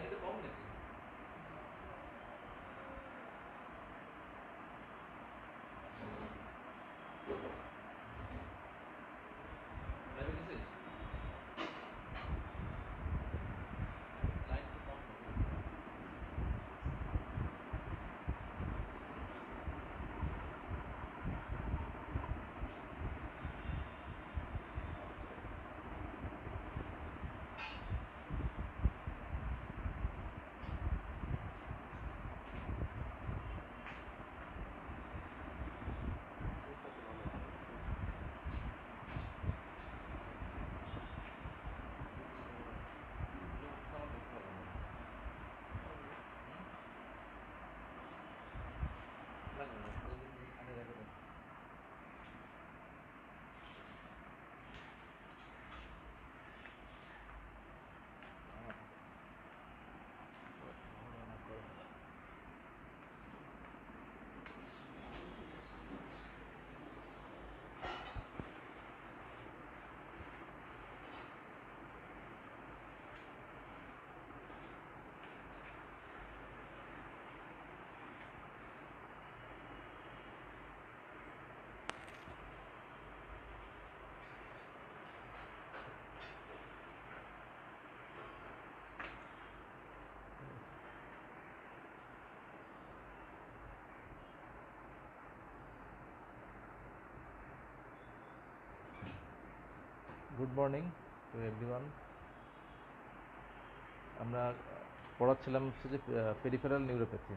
লাইনটা কম নাকি লাইভে গেছিস লাইন তো কম নাকি? Good morning to everyone. আমরা পড়াচ্ছিলাম হচ্ছে যে peripheral neuropathy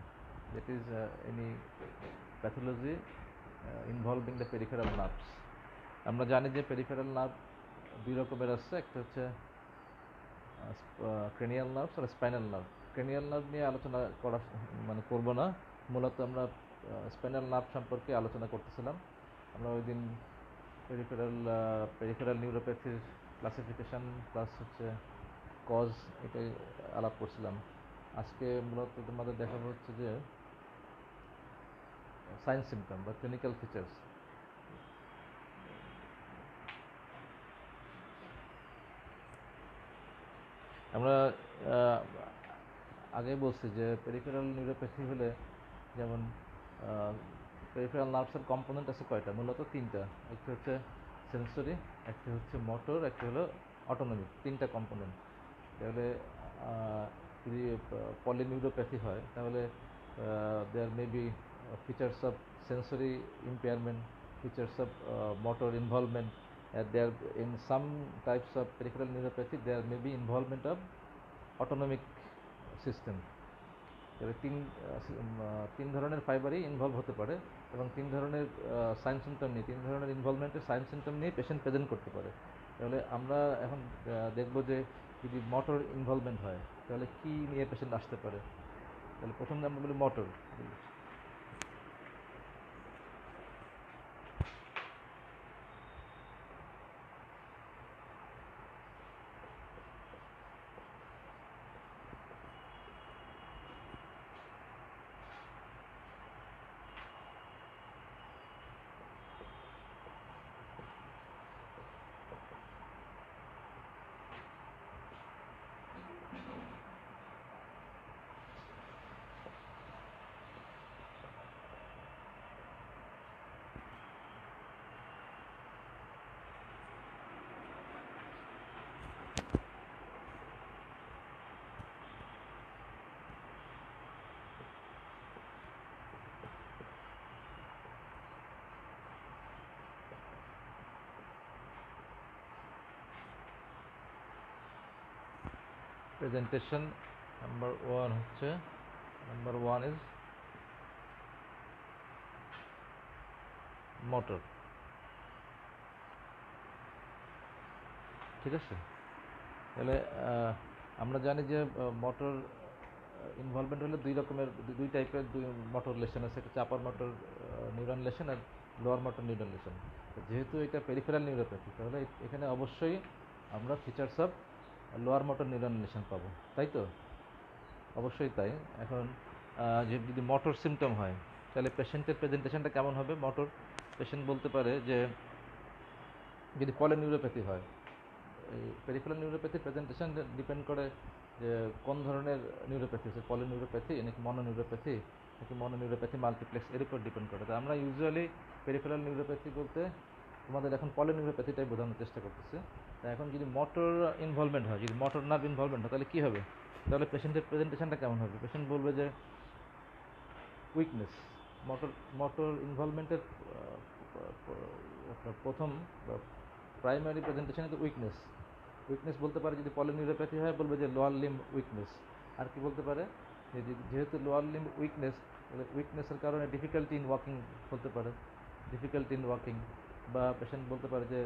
that is any pathology involving the peripheral nerves আমরা জানি যে পেরিফেরাল নার্ভ দুই রকমের আছে, একটা হচ্ছে ক্রেনিয়াল নার্ভস আর স্পাইনাল নার্ভ ক্রেনিয়াল নার্ভ নিয়ে আলোচনা করা মানে করব না। মূলত আমরা স্পাইনাল নার্ভ সম্পর্কে আলোচনা করতেছিলাম। আমরা ওই দিন পেরিফেরাল পেরিফেরাল নিউরোপ্যাথির ক্লাসিফিকেশন প্লাস হচ্ছে কজ এটাই আলাপ করছিলাম। আজকে মূলত তোমাদের দেখানো হচ্ছে যে সায়েন্স সিমটম বা ক্লিনিক্যাল ফিচার্স আমরা আগে বলছি যে পেরিফেরাল নিউরোপ্যাথি হলে যেমন পেরিফেরাল নার্ভসের কম্পোনেন্ট আছে কয়টা? মূলত তিনটা। একটা হচ্ছে সেন্সরি একটা হচ্ছে মোটর একটা হলো অটোনমিক তিনটা কম্পোনেন্ট তাহলে যদি পলিনিউরোপ্যাথি হয়, তাহলে there may be features of sensory impairment features of motor involvement there in some types of peripheral neuropathy there may be involvement of autonomic system তবে তিন তিন ধরনের ফাইবারই ইনভলভ হতে পারে। এবং তিন ধরনের সাইন সিমটম নিয়ে, তিন ধরনের ইনভলভমেন্টের সাইন সিমটম নিয়ে পেশেন্ট প্রেজেন্ট করতে পারে। তাহলে আমরা এখন দেখব যে যদি মোটর ইনভলভমেন্ট হয়, তাহলে কী নিয়ে পেশেন্ট আসতে পারে? তাহলে প্রথমে আমরা বলি মোটর প্রেজেন্টেশন নাম্বার ওয়ান হচ্ছে নাম্বার ওয়ান ইজ মোটর ঠিক আছে? তাহলে আমরা জানি যে মোটর ইনভলভমেন্ট হলে দুই রকমের, দুই টাইপের দুই মোটর লেশন আছে। একটা চাপার মোটর নিউরন লেশন আর লোয়ার মোটর নিউরন লেশন যেহেতু এটা পেরিফেরাল নিউরোপ্যাথি তাহলে এখানে অবশ্যই আমরা features of lower motor neuron lesion পাবো, তাই তো? অবশ্যই তাই। এখন যদি মোটর সিমটম হয়, তাহলে পেশেন্টের প্রেজেন্টেশনটা কেমন হবে? মোটর পেশেন্ট বলতে পারে যে, যদি পলিনিউরোপ্যাথি হয়, এই পেরিফেরাল নিউরোপ্যাথির প্রেজেন্টেশন ডিপেন্ড করে যে কোন ধরনের নিউরোপ্যাথি আছে। পলিনিউরোপ্যাথি নাকি মনোনিউরোপ্যাথি নাকি মনো মনোনিউরোপ্যাথি মাল্টিপ্লেক্স এর উপর ডিপেন্ড করে। তো আমরা ইউজুয়ালি পেরিফেরাল নিউরোপ্যাথি বলতে তোমাদের এখন পলিনিউরোপ্যাথিটাই বোঝানোর চেষ্টা করতেছে। তা এখন যদি মোটর ইনভলভমেন্ট হয়, যদি মোটর নার্ভ ইনভলভমেন্ট হয়, তাহলে কী হবে? তাহলে পেশেন্টের প্রেজেন্টেশনটা কেমন হবে? পেশেন্ট বলবে যে উইকনেস মোটর মোটর ইনভলভমেন্টের প্রথম প্রাইমারি প্রেজেন্টেশনে তো উইকনেস উইকনেস বলতে পারে যদি পলিনিউরোপ্যাথি হয়, বলবে যে লোয়ার লিম উইকনেস আর কি বলতে পারে? যেহেতু লোয়ার লিম উইকনেস উইকনেসের কারণে ডিফিকাল্টি ইন ওয়াকিং বলতে পারে। ডিফিকাল্টি ইন ওয়াকিং বা পেশেন্ট বলতে পারে যে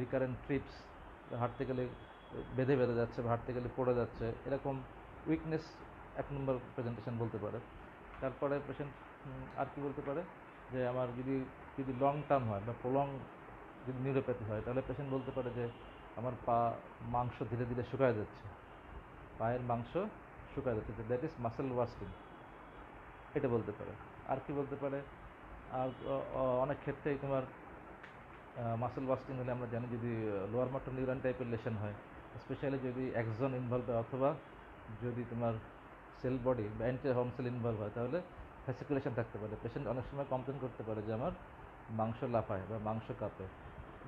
রিকারেন্ট ট্রিপস হাঁটতে গেলে বেঁধে বেঁধে যাচ্ছে বা হাঁটতে গেলে পড়ে যাচ্ছে, এরকম উইকনেস এক নম্বর প্রেজেন্টেশন বলতে পারে। তারপরে পেশেন্ট আর কি বলতে পারে? যে আমার যদি যদি লং টার্ম হয় বা প্রলং যদি নিউরোপ্যাথি হয়, তাহলে পেশেন্ট বলতে পারে যে আমার পা মাংস ধীরে ধীরে শুকায় যাচ্ছে। পায়ের মাংস শুকায় যাচ্ছে দ্যাট ইজ মাসেল ওয়াস্টিং এটা বলতে পারে। আর কি বলতে পারে? আর অনেক ক্ষেত্রেই তোমার মাসেল ওয়াস্টিং হলে আমরা জানি যদি লোয়ার মোটর নিউরান টাইপের লেশন হয় স্পেশালি যদি একজন ইনভলভ হয় অথবা যদি তোমার সেল বডি বা অ্যান্টি হোম সেল ইনভলভ হয়, তাহলে ফ্যাসিকুলেশন থাকতে পারে। পেশেন্ট অনেক সময় কমপ্লেন করতে পারে যে আমার মাংস লাফায় বা মাংস কাঁপে।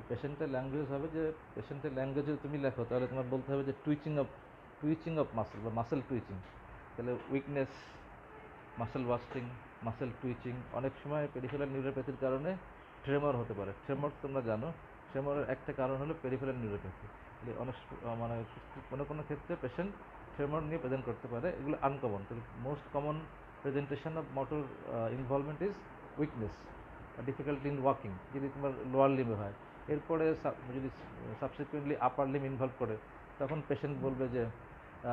পেশেন্টের ল্যাঙ্গুয়েজ হবে যে পেশেন্টের ল্যাঙ্গুয়েজে তুমি লেখো, তাহলে তোমার বলতে হবে যে twitching of twitching of muscle বা মাসেল টুইচিং তাহলে weakness muscle wasting muscle twitching অনেক সময় পেরিফেরাল নিউরোপ্যাথির কারণে ট্রেমর হতে পারে। ট্রেমর তোমরা জানো ট্রেমরের একটা কারণ হলো পেরিফেরাল নিউরোপ্যাথি অনেক মানে কোনো কোনো ক্ষেত্রে পেশেন্ট ট্রেমর নিয়ে প্রেজেন্ট করতে পারে, এগুলো uncommon most common presentation of motor involvement is weakness difficulty in walking যদি তোমার লোয়ার লিমে হয়। এরপরে যদি সাবসিকুয়েন্টলি আপার লিম ইনভলভ করে, তখন পেশেন্ট বলবে যে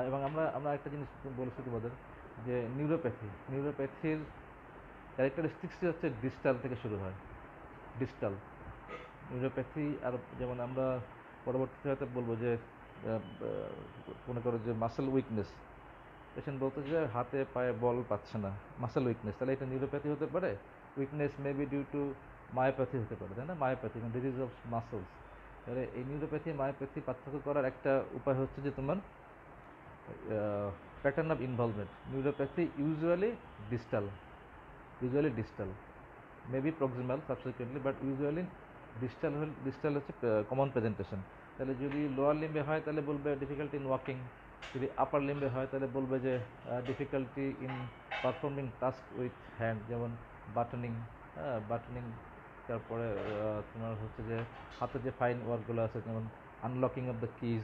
এবং আমরা আমরা একটা জিনিস বলেছি তোমাদের, যে নিউরোপ্যাথি নিউরোপ্যাথির ক্যারেক্টারিস্টিক্সই হচ্ছে ডিস্টাল থেকে শুরু হয়। ডিস্টাল নিউরোপ্যাথি আর যেমন আমরা পরবর্তীতে হয়তো বলব যে মনে করো যে মাসেল উইকনেস পেশেন্ট বলতে যে হাতে পায়ে বল পাচ্ছে না মাসেল উইকনেস তাহলে এটা নিউরোপ্যাথি হতে পারে। Weakness maybe due to myopathy হতে পারে, তাই না? মায়োপ্যাথি মানে ডিজিজ অফ মাসেলস তাহলে এই নিউরোপ্যাথি মায়োপ্যাথি পার্থক্য করার একটা উপায় হচ্ছে যে তোমার pattern of involvement neuropathy usually distal usually distal maybe proximal subsequently but usually distal হল ডিস্টাল হচ্ছে কমন প্রেজেন্টেশন তাহলে যদি লোয়ার লিম্বে হয়, তাহলে বলবে ডিফিকাল্টি ইন ওয়াকিং যদি আপার লিম্বে হয়, তাহলে বলবে যে difficulty in performing task with hand যেমন বাটনিং হ্যাঁ বাটনিং তারপরে তোমার হচ্ছে যে হাতের যে ফাইন ওয়ার্কগুলো আছে, যেমন আনলকিং অফ দ্য কিজ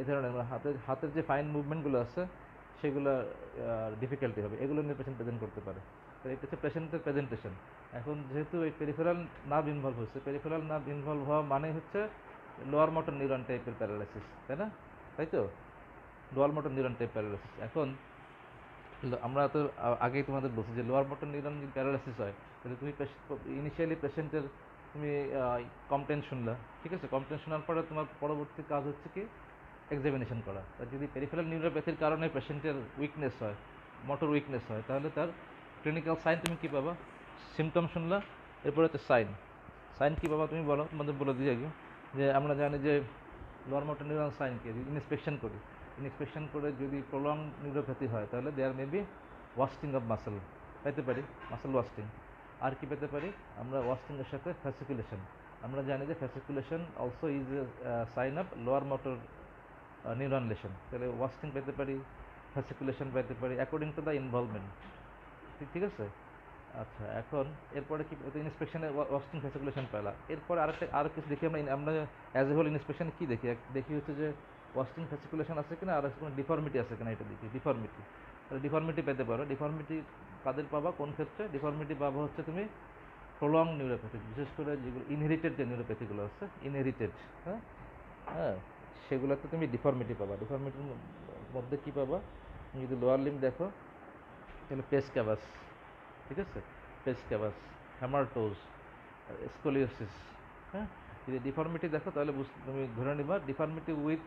এই ধরনের হাতের হাতের যে ফাইন মুভমেন্টগুলো আছে, সেগুলো ডিফিকাল্টি হবে। এগুলো নিয়ে পেশেন্ট প্রেজেন্ট করতে পারে। তো এটা হচ্ছে পেশেন্টের প্রেজেন্টেশন এখন যেহেতু এই পেরিফেরাল নার্ভ ইনভলভ হচ্ছে পেরিফেরাল নার্ভ ইনভলভ হওয়া মানে হচ্ছে লোয়ার মোটর নিউরন টাইপের প্যারালাইসিস তাই না? তাই তো? Lower motor neuron type paralysis এখন আমরা তো আগেই তোমাদের বলছি যে লোয়ার মোটর নিউরন যদি প্যারালাইসিস হয়, তাহলে তুমি ইনিশিয়ালি পেশেন্টের তুমি কমপ্লেন শুনলা ঠিক আছে? কমপ্লেন শোনার পরে তোমার পরবর্তী কাজ হচ্ছে কি? এক্সামিনেশন করা। তা যদি পেরিফেরাল নিউরোপ্যাথির কারণে পেশেন্টের উইকনেস হয় মোটর উইকনেস হয়, তাহলে তার ক্লিনিক্যাল সাইন তুমি কী পাবা? সিমটম শুনলা, এরপরে হচ্ছে সাইন সাইন কী বাবা তুমি বলো, তোমাদের বলে দিই আগে, যে আমরা জানি যে লোয়ার মোটর নিউরন সাইন কি ইন্সপেকশন করি। ইন্সপেকশন করে যদি প্রলং নিউরোপ্যাথি হয়, তাহলে there may be wasting of muscle পেতে পারি মাসেল ওয়াস্টিং আর কি পেতে পারি? আমরা ওয়াস্টিংয়ের সাথে ফ্যাসিকুলেশন আমরা জানি যে fasciculation also is a sign of lower motor neuron lesion তাহলে ওয়াস্টিং পেতে পারি ফ্যাসিকুলেশন পেতে পারি অ্যাকর্ডিং টু দ্য ইনভলভমেন্ট ঠিক আছে? আচ্ছা এখন এরপরে কি ইন্সপেকশনে ওয়াস্টিং ফ্যাসিকুলেশন পেলা এরপর আরেকটা আর কিছু দেখি আমরা আমরা অ্যাজ এ হোল ইন্সপেকশনে কী দেখি? দেখি হচ্ছে যে ওয়াস্টিং ফ্যাসিকুলেশন আছে কিনা, আর কোনো ডিফর্মিটি আছে কিনা এটা দেখি ডিফর্মিটি ডিফর্মিটি পেতে পারো। ডিফর্মিটি কাদের পাবা? কোন ক্ষেত্রে? ডিফর্মিটি পাবা হচ্ছে তুমি প্রলং নিউরোপ্যাথি বিশেষ করে যেগুলো ইনহেরিটেড যে নিউরোপ্যাথিগুলো আছে ইনহেরিটেড হ্যাঁ? হ্যাঁ সেগুলোতে তুমি ডিফর্মিটি পাবা। ডিফর্মিটির মধ্যে কী পাবা? তুমি যদি লোয়ার লিম দেখো, তাহলে পেস ক্যাভাস ঠিক আছে? পেস ক্যাভাস হ্যামারটোজ স্কোলিওসিস হ্যাঁ? যদি ডিফর্মিটি দেখো, তাহলে তুমি ধরে নিবা deformity with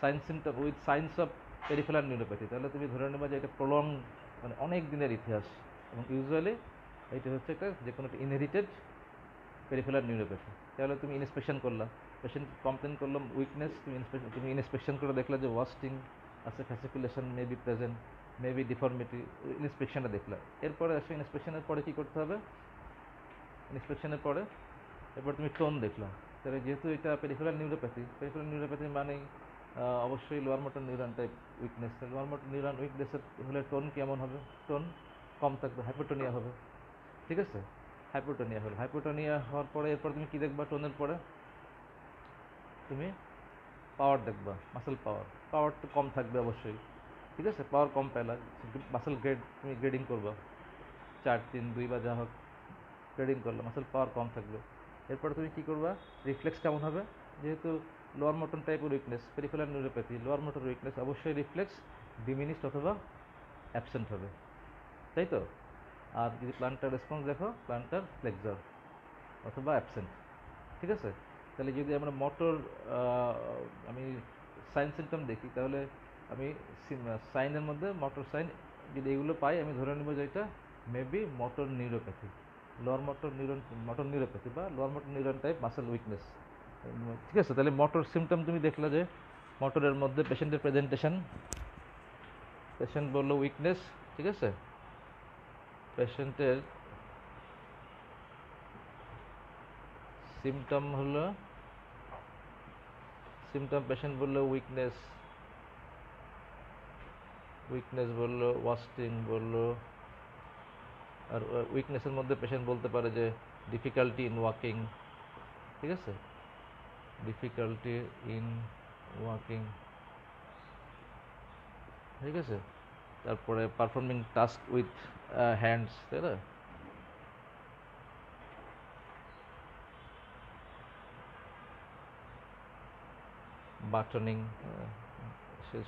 signs symptom with signs of peripheral neuropathy তাহলে তুমি ধরে নেবা যে এটা প্রলং মানে অনেক দিনের ইতিহাস। এবং ইউজুয়ালি এটা হচ্ছে একটা যে কোনো একটা ইনহেরিটেড পেরিফেলার নিউরোপ্যাথি তাহলে তুমি ইন্সপেকশন করলা। পেশেন্ট কমপ্লেন করলাম উইকনেস তুমি inspe- তুমি ইন্সপেকশন করে দেখলে যে ওয়াস্টিং আছে fasciculation may be present may be deformity ইন্সপেকশনটা দেখলা এরপরে আসে ইন্সপেকশনের পরে কী করতে হবে? ইন্সপেকশনের পরে এরপর তুমি টোন দেখলা তাহলে যেহেতু এটা পেরিফেরাল নিউরোপ্যাথি পেরিফেরাল নিউরোপ্যাথি মানেই অবশ্যই lower motor neuron type weakness lower motor neuron উইকনেসের হলে টোন কেমন হবে? টোন কম থাকবে হাইপোটোনিয়া হবে। ঠিক আছে? হাইপোটোনিয়া হলো। হাইপোটোনিয়া হওয়ার পরে এরপর তুমি কী দেখবা টোনের পরে? তুমি পাওয়ার দেখবা মাসেল পাওয়ার পাওয়ার তো কম থাকবে অবশ্যই। ঠিক আছে পাওয়ার কম পেলা মাসেল গ্রেড তুমি গ্রেডিং করবা। চার, তিন, দুই বা যা হোক গ্রেডিং করলে মাসেল পাওয়ার কম থাকবে। এরপরে তুমি কী করবা রিফ্লেক্স কেমন হবে? যেহেতু লোয়ার মোটন টাইপের weakness peripheral neuropathy lower motor weakness অবশ্যই রিফ্লেক্স ডিমিনিস্ট অথবা অ্যাবসেন্ট হবে। তাই তো? আর যদি প্লান্টার রেসপন্স দেখো প্লান্টার ফ্লেক্সার অথবা অ্যাবসেন্ট ঠিক আছে? তাহলে যদি আমরা মোটর আমি সাইন সিমটম দেখি, তাহলে আমি সাইনের মধ্যে মোটর সাইন যদি এগুলো পাই, আমি ধরে নেব যে এটা maybe motor neuropathy lower motor neuron motor neuropathy বা lower motor neuron type muscle weakness ঠিক আছে, তাহলে মোটর সিমটম তুমি দেখলে যে মোটরের মধ্যে পেশেন্টের প্রেজেন্টেশন পেশেন্ট বলল উইকনেস ঠিক আছে? পেশেন্টের সিমটম হলো সিমটম পেশেন্ট বলল উইকনেস উইকনেস বলল ওয়াস্টিং বলল। আর উইকনেসের মধ্যে পেশেন্ট বলতে পারে যে ডিফিকাল্টি ইন ওয়াকিং ঠিক আছে? ডিফিকাল্টি ইন ওয়াকিং ঠিক আছে? তারপরে পারফর্মিং টাস্ক উইথ হ্যান্ডস তাই না? বাটনিং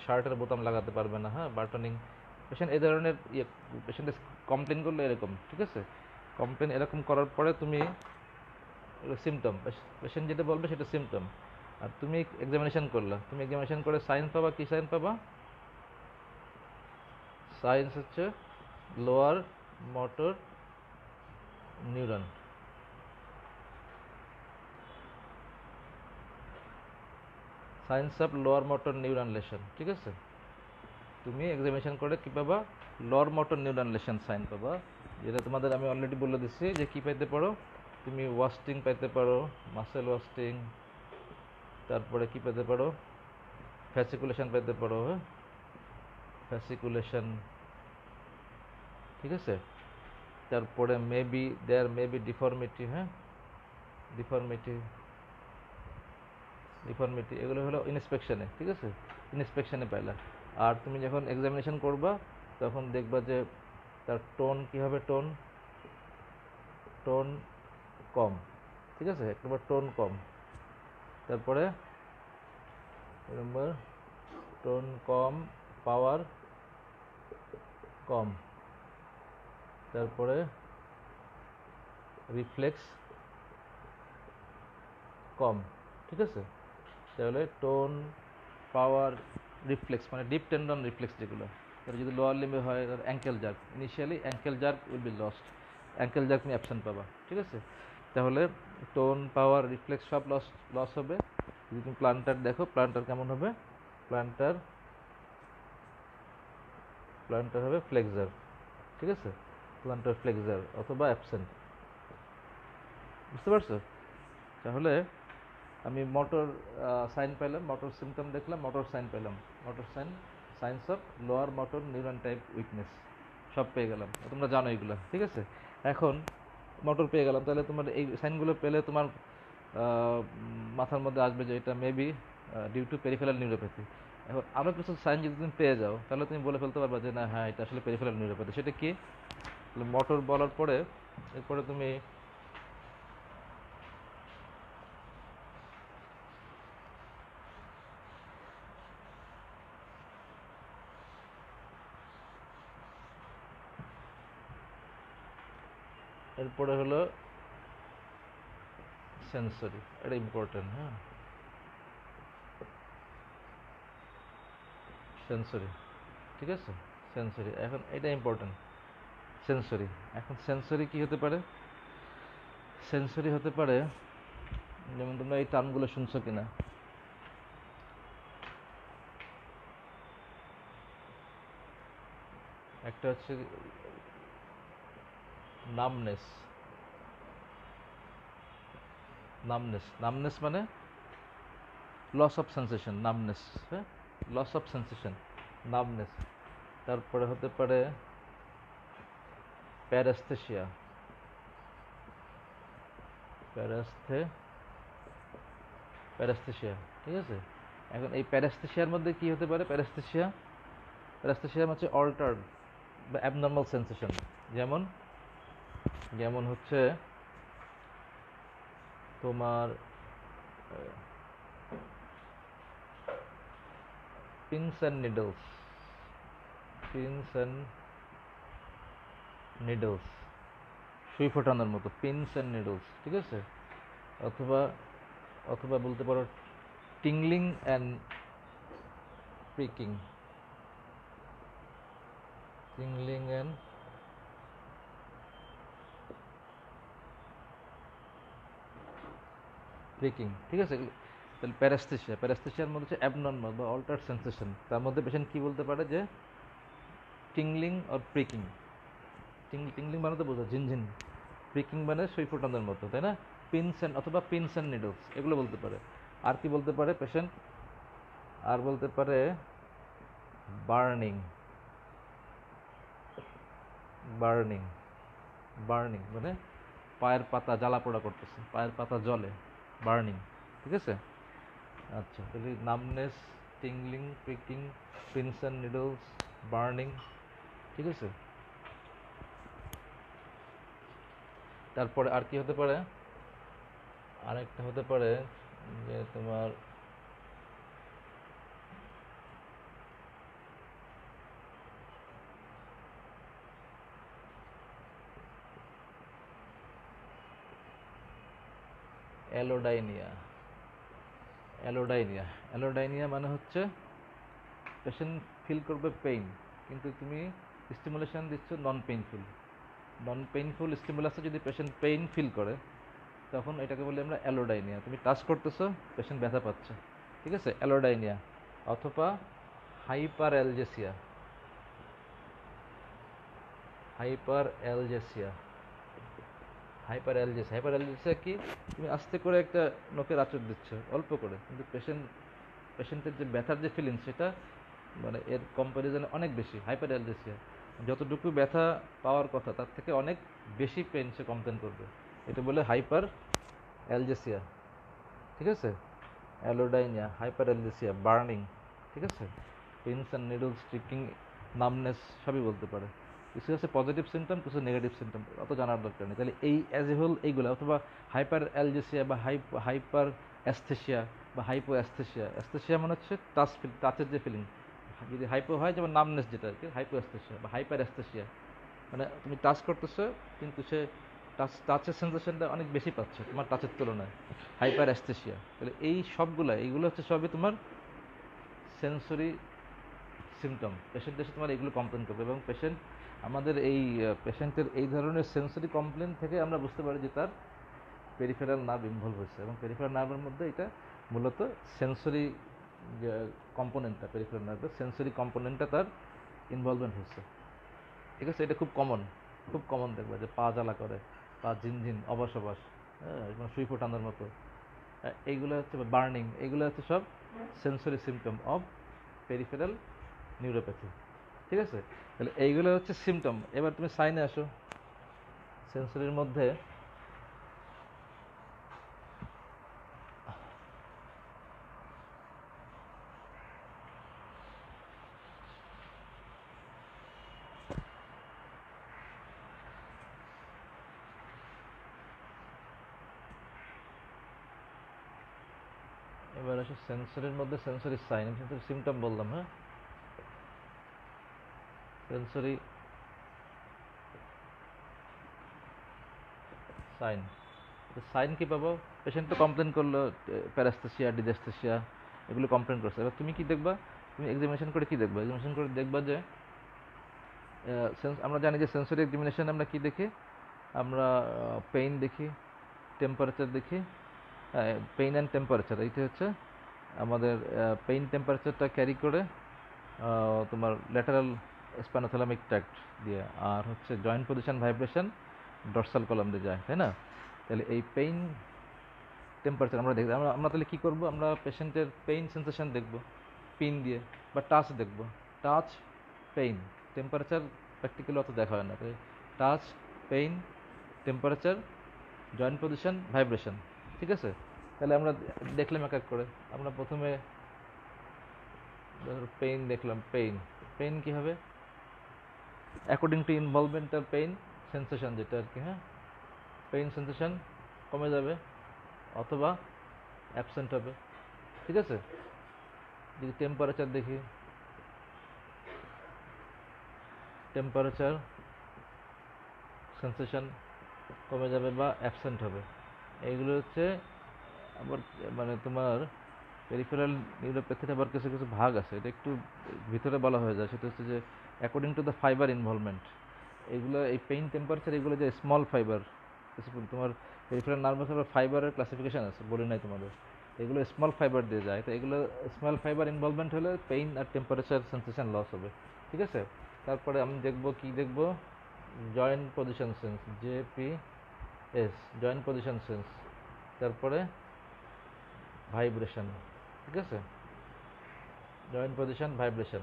শার্টের বোতাম লাগাতে পারবে না হ্যাঁ বাটনিং। পেশেন্ট এই ধরনের ইয়ে পেশেন্টের কমপ্লেন করলে এরকম, ঠিক আছে? কমপ্লেন এরকম করার পরে তুমি সিমটম পেশেন্ট যেটা বলবে সেটা সিমটম আর তুমি এক্সামিনেশন করলা, তুমি এক্সামিনেশন করে সাইন পাবা, কি সাইন পাবা? সাইন্স হচ্ছে lower motor neuron signs of lower motor neuron lesion ঠিক আছে? তুমি এক্সামিনেশন করে কী পাবা? Lower motor neuron lesion sign পাবা। যেটা তোমাদের আমি অলরেডি বলে দিচ্ছি যে কী পাইতে পারো? তুমি ওয়াস্টিং পাইতে পারো মাসেল ওয়াস্টিং তারপরে কি পেতে পারো? ফ্যাসিকুলেশন পেতে পারো হ্যাঁ? ফ্যাসিকুলেশন ঠিক আছে? তারপরে মেবি দেয়ার মেবি ডিফর্মিটি হ্যাঁ? ডিফর্মিটি ডিফর্মিটি এগুলো হলো ইন্সপেকশনে ঠিক আছে? ইন্সপেকশনে পাইলা। আর তুমি যখন এক্সামিনেশন করবা, তখন দেখবা যে তার টোন কী হবে? টোন টোন কম, ঠিক আছে? একবার টোন কম। তারপরে নম্বর টোন কম পাওয়ার কম। তারপরে রিফ্লেক্স কম, ঠিক আছে? তাহলে টোন পাওয়ার রিফ্লেক্স মানে ডিপ টেন্ডন রিফ্লেক্স যেগুলো। তাহলে যদি লোয়ার লিম্বে হয় ankle jerk initially ankle jerk will be lost ankle jerk তুমি অ্যাবসেন্ট পাবা, ঠিক আছে? তাহলে টোন পাওয়ার রিফ্লেক্স সব লস লস হবে। যদি তুমি প্লান্টার দেখো প্লান্টার কেমন হবে? প্লান্টার প্লান্টার হবে ফ্লেক্সার ঠিক আছে? প্লান্টার ফ্লেক্সার অথবা অ্যাবসেন্ট বুঝতে পারছ? তাহলে আমি মোটর সাইন পেলাম মোটর সিমটম দেখলাম মোটর সাইন পেলাম। Motor sign signs of lower motor neuron type weakness সব পেয়ে গেলাম। তোমরা জানো এগুলো, ঠিক আছে? এখন মোটর পেয়ে গেলাম। তাহলে তোমার এই সাইনগুলো পেলে তোমার মাথার মধ্যে আসবে যে এটা maybe due to peripheral neuropathy এখন আরও কিছু সাইন যদি তুমি পেয়ে যাও, তাহলে তুমি বলে ফেলতে পারবা যে না হ্যাঁ এটা আসলে পেরিফেরাল নিউরোপ্যাথি সেটা কি? মোটর বলার পরে, এরপরে তুমি এরপরে হলো সেন্সরি এটা ইম্পর্টেন্ট হ্যাঁ? সেন্সরি ঠিক আছে? সেন্সরি এখন এটা ইম্পর্টেন্ট সেন্সরি এখন সেন্সরি কি হতে পারে? সেন্সরি হতে পারে, যেমন তোমরা এই টার্মগুলো শুনছো কিনা? একটা হচ্ছে নামনেস। নামনেস। নামনেস মানে লস অফ সেন্সেশন নামনেস হ্যাঁ? Loss of sensation numbness. তারপরে হতে পারে প্যারাস্থেশিয়া। প্যারাস্থে, প্যারাস্থেশিয়া, ঠিক আছে? এখন এই প্যারাস্থেশিয়ার মধ্যে কি হতে পারে? প্যারাস্থেশিয়া? প্যারাস্থেশিয়া হচ্ছে অল্টার্ড বা অ্যাবনর্মাল সেন্সেশন যেমন যেমন হচ্ছে তোমার pins and needles pins and needles সুই ফোটানোর মতো পিনস অ্যান্ড নিডলস ঠিক আছে? অথবা অথবা বলতে পারো tingling and pricking tingling and pricking ঠিক আছে? তাহলে প্যারাস্থেশিয়া প্যারাস্থেশিয়ার মধ্যে হচ্ছে অ্যাবনর্মাল বা অল্টার সেন্সেশন তার মধ্যে পেশেন্ট কী বলতে পারে যে টিংলিং অর প্রিকিং টিংলিং মানে তো বোঝা, ঝিনঝিন। প্রিকিং মানে সুই ফোটানোর মতো, তাই না? পিনস অ্যান্ড অথবা পিনস অ্যান্ড নিডলস এগুলো বলতে পারে। আর কি বলতে পারে পেশেন্ট আর বলতে পারে বার্নিং বার্নিং বার্নিং মানে পায়ের পাতা জ্বালা পোড়া করতেছে, পায়ের পাতা জলে বার্নিং, ঠিক আছে? আচ্ছা তাহলে numbness, tingling, picking pins and needles, burning, ঠিক আছে? তারপরে আর কি হতে পারে? আরেকটা হতে পারে যে তোমার অ্যালোডাইনিয়া। অ্যালোডাইনিয়া। অ্যালোডাইনিয়া মানে হচ্ছে পেশেন্ট ফিল করবে পেইন কিন্তু তুমি স্টিমুলেশন দিচ্ছ নন পেইনফুল নন পেইনফুল স্টিমুলাসে যদি পেশেন্ট পেইন ফিল করে, তখন এটাকে বলি আমরা অ্যালোডাইনিয়া। তুমি টাচ করতেছো পেশেন্ট ব্যথা পাচ্ছে। ঠিক আছে? অ্যালোডাইনিয়া। অথবা hyper algesia hyperalgesia hyperalgesia hyperalgesia কি? তুমি আস্তে করে একটা নখের আচর দিচ্ছ, অল্প করে। কিন্তু পেশেন্ট পেশেন্টের যে ব্যথার যে ফিলিং সেটা মানে এর কম্প্যারিজনে অনেক বেশি হাইপার অ্যালজেসিয়া যতটুকু ব্যথা পাওয়ার কথা, তার থেকে অনেক বেশি পেন সে কমপ্লেন করবে। এটা বলে হাইপার অ্যালজেসিয়া ঠিক আছে? অ্যালোডাইনিয়া হাইপার অ্যালজেসিয়া বার্নিং ঠিক আছে? Pins and needles sticking numbness সবই বলতে পারে। কিছু আছে পজিটিভ সিমটম কিছু নেগেটিভ সিমটম অত জানার দরকার নেই। তাহলে এই অ্যাজ এ হোল এইগুলো, অথবা হাইপার অ্যালজেসিয়া বা হাই হাইপার অ্যাস্থেশিয়া বা হাইপো অ্যাস্থেশিয়া অ্যাস্থেশিয়া মানে হচ্ছে টাচ ফিল টাচের যে ফিলিং যদি হাইপো হয়, যেমন নামনেস যেটা আর কি হাইপো অ্যাস্থেশিয়া বা হাইপার অ্যাস্থেশিয়া মানে তুমি টাচ করতেছো, কিন্তু সে টাচ টাচের সেন্সেশনটা অনেক বেশি পাচ্ছে তোমার টাচের তুলনায়। হাইপার অ্যাস্থেশিয়া তাহলে এই সবগুলা, এইগুলো হচ্ছে সবই তোমার সেন্সরি সিমটম পেশেন্ট এসে তোমার এইগুলো কমপ্লেন করবে এবং পেশেন্ট আমাদের এই পেশেন্টের এই ধরনের সেন্সরি কমপ্লেন থেকে আমরা বুঝতে পারি যে তার পেরিফেরাল নার্ভ ইনভলভ হয়েছে এবং পেরিফেরাল নার্ভের মধ্যে এটা মূলত সেন্সরি কম্পোনেন্টটা পেরিফেরাল নার্ভের সেন্সরি কম্পোনেন্টটা তার ইনভলভমেন্ট হচ্ছে। ঠিক আছে? এটা খুব কমন খুব কমন দেখবে যে পা জ্বালা করে, পা ঝিনঝিন অবাস অবাস হ্যাঁ সুই ফোটানোর মতো। এইগুলো হচ্ছে বার্নিং এগুলো হচ্ছে সব sensory symptom of peripheral neuropathy ঠিক আছে? তাহলে এইগুলো হচ্ছে সিমটম এবার তুমি সাইনে আসো। সেন্সরির মধ্যে এবার আসো সেন্সরির মধ্যে সেন্সরি সাইন সেন্সরি সিমটম বললাম হ্যাঁ? সেন্সরি সাইন সাইন কি পাবো? পেশেন্ট তো কমপ্লেন করল প্যারাস্থেসিয়া ডিজেস্থেসিয়া এগুলো কমপ্লেন করছে। এবার তুমি কি দেখবা? তুমি এক্সামিনেশন করে কি দেখবা? এক্সামিনেশন করে দেখবা যে sense- আমরা জানি যে সেন্সরি এক্সামিনেশন আমরা কি দেখি? আমরা পেইন দেখি টেম্পারেচার দেখি পেইন অ্যান্ড টেম্পারেচার এইটা হচ্ছে আমাদের পেইন টেম্পারেচারটা ক্যারি করে তোমার ল্যাটারাল স্প্যানোথ্যালামিক ট্র্যাক্ট দিয়ে। আর হচ্ছে joint position vibration dorsal column দিয়ে যায়, তাই না? তাহলে এই পেইন টেম্পারেচার আমরা দেখব, আমরা আমরা তাহলে কী করব? আমরা পেশেন্টের পেইন সেন্সেশন দেখব পিন দিয়ে বা টাচ দেখব। টাচ পেইন টেম্পারেচার প্র্যাকটিক্যালি অত দেখা হয় না। তাই touch pain temperature joint position vibration ঠিক আছে? তাহলে আমরা দেখলাম এক এক করে। আমরা প্রথমে পেইন দেখলাম পেইন পেইন কী হবে? According to involvement pain sensation যেটা আর কি হ্যাঁ? পেইন সেন্সেশন কমে যাবে অথবা অ্যাবসেন্ট হবে, ঠিক আছে? যদি টেম্পারেচার দেখি টেম্পারেচার সেন্সেশন কমে যাবে বা অ্যাবসেন্ট হবে। এইগুলো হচ্ছে আবার মানে তোমার পেরিফেরাল নিউরোপ্যাথির আবার কিছু কিছু ভাগ আছে। এটা একটু ভিতরে বলা হয়ে যায়। সেটা হচ্ছে যে according to the fibre involvement এগুলো, এই পেইন টেম্পারেচার এগুলো যে স্মল ফাইবার তোমার পেরিফেরাল নার্ভাস ফাইবারের ক্লাসিফিকেশান আছে, বলি নাই তোমাদের। এগুলো স্মল ফাইবার দিয়ে যায়। তো এগুলো স্মল ফাইবার ইনভলভমেন্ট হলে পেইন আর টেম্পারেচার সেন্সেশন লস হবে। ঠিক আছে? তারপরে আমি দেখব, কি দেখব? Joint position sense J P S joint position sense তারপরে ভাইব্রেশন ঠিক আছে? জয়েন্ট পজিশন ভাইব্রেশন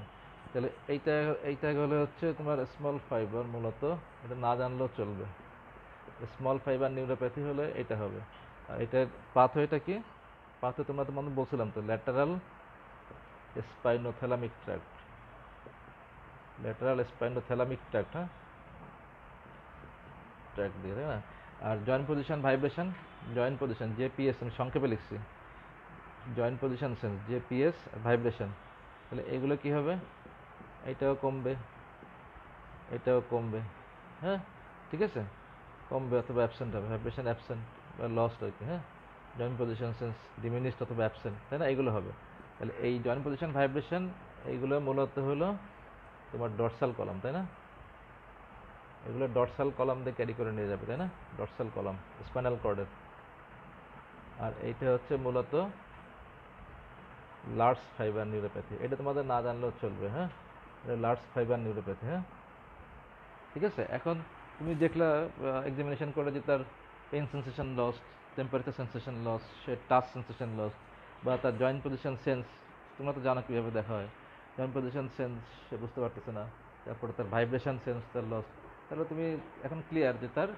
তাহলে এইটা এইটা হলে হচ্ছে তোমার স্মল ফাইবার মূলত, এটা না জানলেও চলবে। স্মল ফাইবার নিউরোপ্যাথি হলে এটা হবে। আর এটার এটা কি? পাথওয়ে তোমরা তো মনে বলছিলাম তো lateral spinothalamic tract lateral spinothalamic tract হ্যাঁ? ট্র্যাক্ট দিয়ে, তাই না? আর joint position vibration joint position JPS আমি সংক্ষেপে লিখছি। Joint position sense JPS vibration তাহলে এগুলো কি হবে? এটাও কমবে এটাও কমবে। হ্যাঁ ঠিক আছে? কমবে অথবা অ্যাবসেন্ট হবে ভাইব্রেশন অ্যাবসেন্ট বা লস্ট আর কি হ্যাঁ? জয়েন্ট পজিশন সেন্স ডিমিনিস্ট অথবা অ্যাবসেন্ট তাই না? এগুলো হবে। তাহলে এই জয়েন্ট পজিশন ভাইব্রেশন এইগুলো মূলত হলো তোমার ডরসাল কলাম তাই না? এগুলো ডরসাল কলাম দিয়ে ক্যারি করে নিয়ে যাবে, তাই না? ডরসাল কলাম স্পাইনাল কর্ডের আর এইটা হচ্ছে মূলত লার্জ ফাইবার নিউরোপ্যাথি এটা তোমাদের না জানলেও চলবে হ্যাঁ? লার্জ ফাইবার নিউরোপ্যাথি হ্যাঁ? ঠিক আছে? এখন তুমি দেখলা এক্সামিনেশন করে যে তার pain sensation loss temperature sensation loss সে টাচ সেন্সেশন লস বা তার জয়েন্ট পজিশন সেন্স তোমরা তো জানো কীভাবে দেখা হয়। জয়েন্ট পজিশন সেন্স সে বুঝতে পারতেছে না, তারপরে তার ভাইব্রেশন সেন্স তার লস তাহলে তুমি এখন ক্লিয়ার যে তার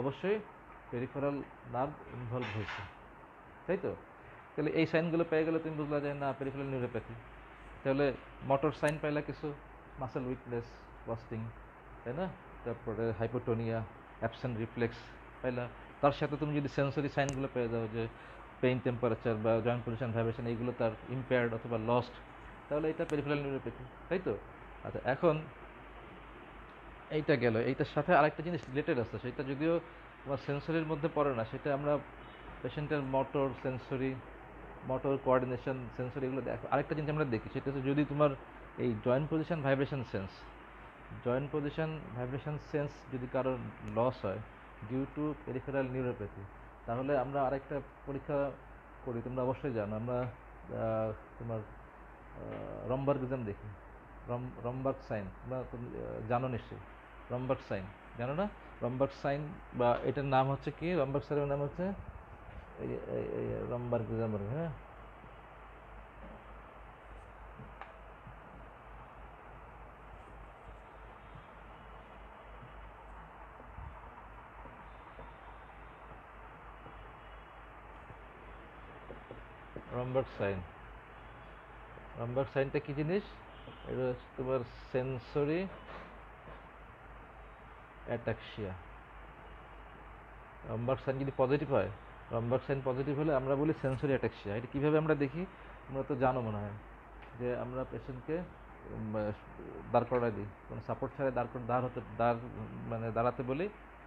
অবশ্যই পেরিফেরাল নার্ভ ইনভলভ হয়েছে। তাই তো? তাহলে এই সাইনগুলো পেয়ে গেলে তুমি বুঝলা যায় না পেরিফেরাল নিউরোপ্যাথি তাহলে মোটর সাইন পাইলা কিছু মাসেল উইকনেস ওয়াস্টিং তাই না? তারপরে হাইপোটোনিয়া অ্যাবসেন্ট রিফ্লেক্স পাইলা, তার সাথে তুমি যদি সেন্সরি সাইনগুলো পেয়ে যাও যে পেইন টেম্পারেচার বা জয়েন্ট পজিশন ভাইব্রেশন এইগুলো তার ইম্পেয়ার্ড অথবা লস্ট তাহলে এটা পেরিফেরাল নিউরোপ্যাথি তাই তো? আচ্ছা এখন এইটা গেল। এইটার সাথে আরেকটা জিনিস রিলেটেড আছে, সেটা যদিও তোমার সেন্সরির মধ্যে পড়ে না, সেটা আমরা পেশেন্টের motor sensory motor coordination sensor এগুলো দেখো। আরেকটা জিনিস আমরা দেখি, সেটা হচ্ছে যদি তোমার এই joint position vibration sense joint position vibration sense যদি কারোর লস হয় ডিউ টু পেরিফেরাল নিউরোপ্যাথি তাহলে আমরা আরেকটা পরীক্ষা করি, তোমরা অবশ্যই জানো, আমরা তোমার রম্বার্গিজম দেখি। রম, রম্বার্গ সাইন তোমরা জানো নিশ্চয়ই। রম্বার্গ সাইন জানো না? রম্বার্গ সাইন বা এটার নাম হচ্ছে কি? রম্বার্গ সাইনের নাম হচ্ছে এই রম্বার্গিজম হ্যাঁ? রম্বার্গ সাইন। রম্বার্গ সাইনটা কি জিনিস? এটা হচ্ছে তোমার সেন্সরি অ্যাটাক্সিয়া রম্বার্গ সাইন যদি পজিটিভ হয় রম্বার্গ সাইন পজিটিভ হলে আমরা বলি সেন্সরি অ্যাটাক্সিয়া এটা কীভাবে আমরা দেখি? তোমরা তো জানো মনে হয় যে আমরা পেশেন্টকে দাঁড় করাই দিই। কোনো সাপোর্ট ছাড়া দাঁড় করে দাঁড় হতে দাঁড় মানে দাঁড়াতে বলি,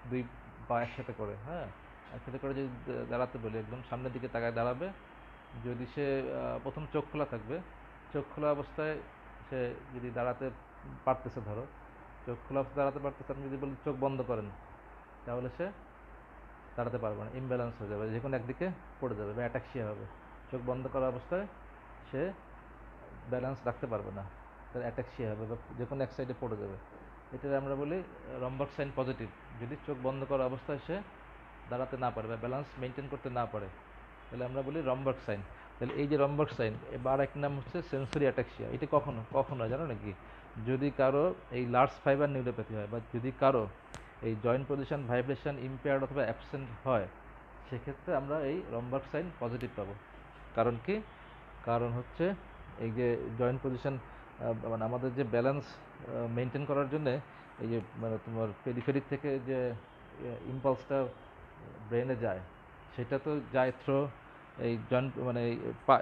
দুই পা একসাথে করে হ্যাঁ? একসাথে করে যদি দাঁড়াতে বলি, একদম সামনের দিকে তাকায় দাঁড়াবে। যদি সে প্রথম চোখ খোলা থাকবে, চোখ খোলা অবস্থায় সে যদি দাঁড়াতে পারতেছে ধরো, চোখ খোলা দাঁড়াতে পারতেছে আপনি যদি বলি চোখ বন্ধ করেন, তাহলে সে দাঁড়াতে পারবে না ইমব্যালেন্স হয়ে যাবে যে কোনো একদিকে পড়ে যাবে বা অ্যাটাক্সিয়া হবে। চোখ বন্ধ করা অবস্থায় সে ব্যালেন্স রাখতে পারবে না, তার অ্যাটাক্সিয়া হবে বা যে কোনো এক সাইডে পড়ে যাবে। এটা আমরা বলি রম্বাক সাইন পজিটিভ যদি চোখ বন্ধ করা অবস্থায় সে দাঁড়াতে না পারে বা ব্যালেন্স মেনটেন করতে না পারে, তাহলে আমরা বলি রম্বাক সাইন তাহলে এই যে রম্বাক সাইন এবার এক নাম হচ্ছে সেন্সরি অ্যাটাক্সিয়া এটা কখনো কখনো জানো নাকি? যদি কারও এই লার্জ ফাইবার নিউরোপ্যাথি হয় বা যদি কারও এই জয়েন্ট পজিশন ভাইব্রেশন ইম্পেয়ার্ড অথবা অ্যাবসেন্ট হয়, সেক্ষেত্রে আমরা এই রম্বাক সাইন পজিটিভ পাবো। কারণ কি? কারণ হচ্ছে এই যে জয়েন্ট পজিশন মানে আমাদের যে ব্যালেন্স মেনটেন করার জন্যে এই যে মানে তোমার পেরিফেরিক থেকে যে ইম্পালসটা ব্রেনে যায়, সেটা তো যায় থ্রো এই জয়েন্ট মানে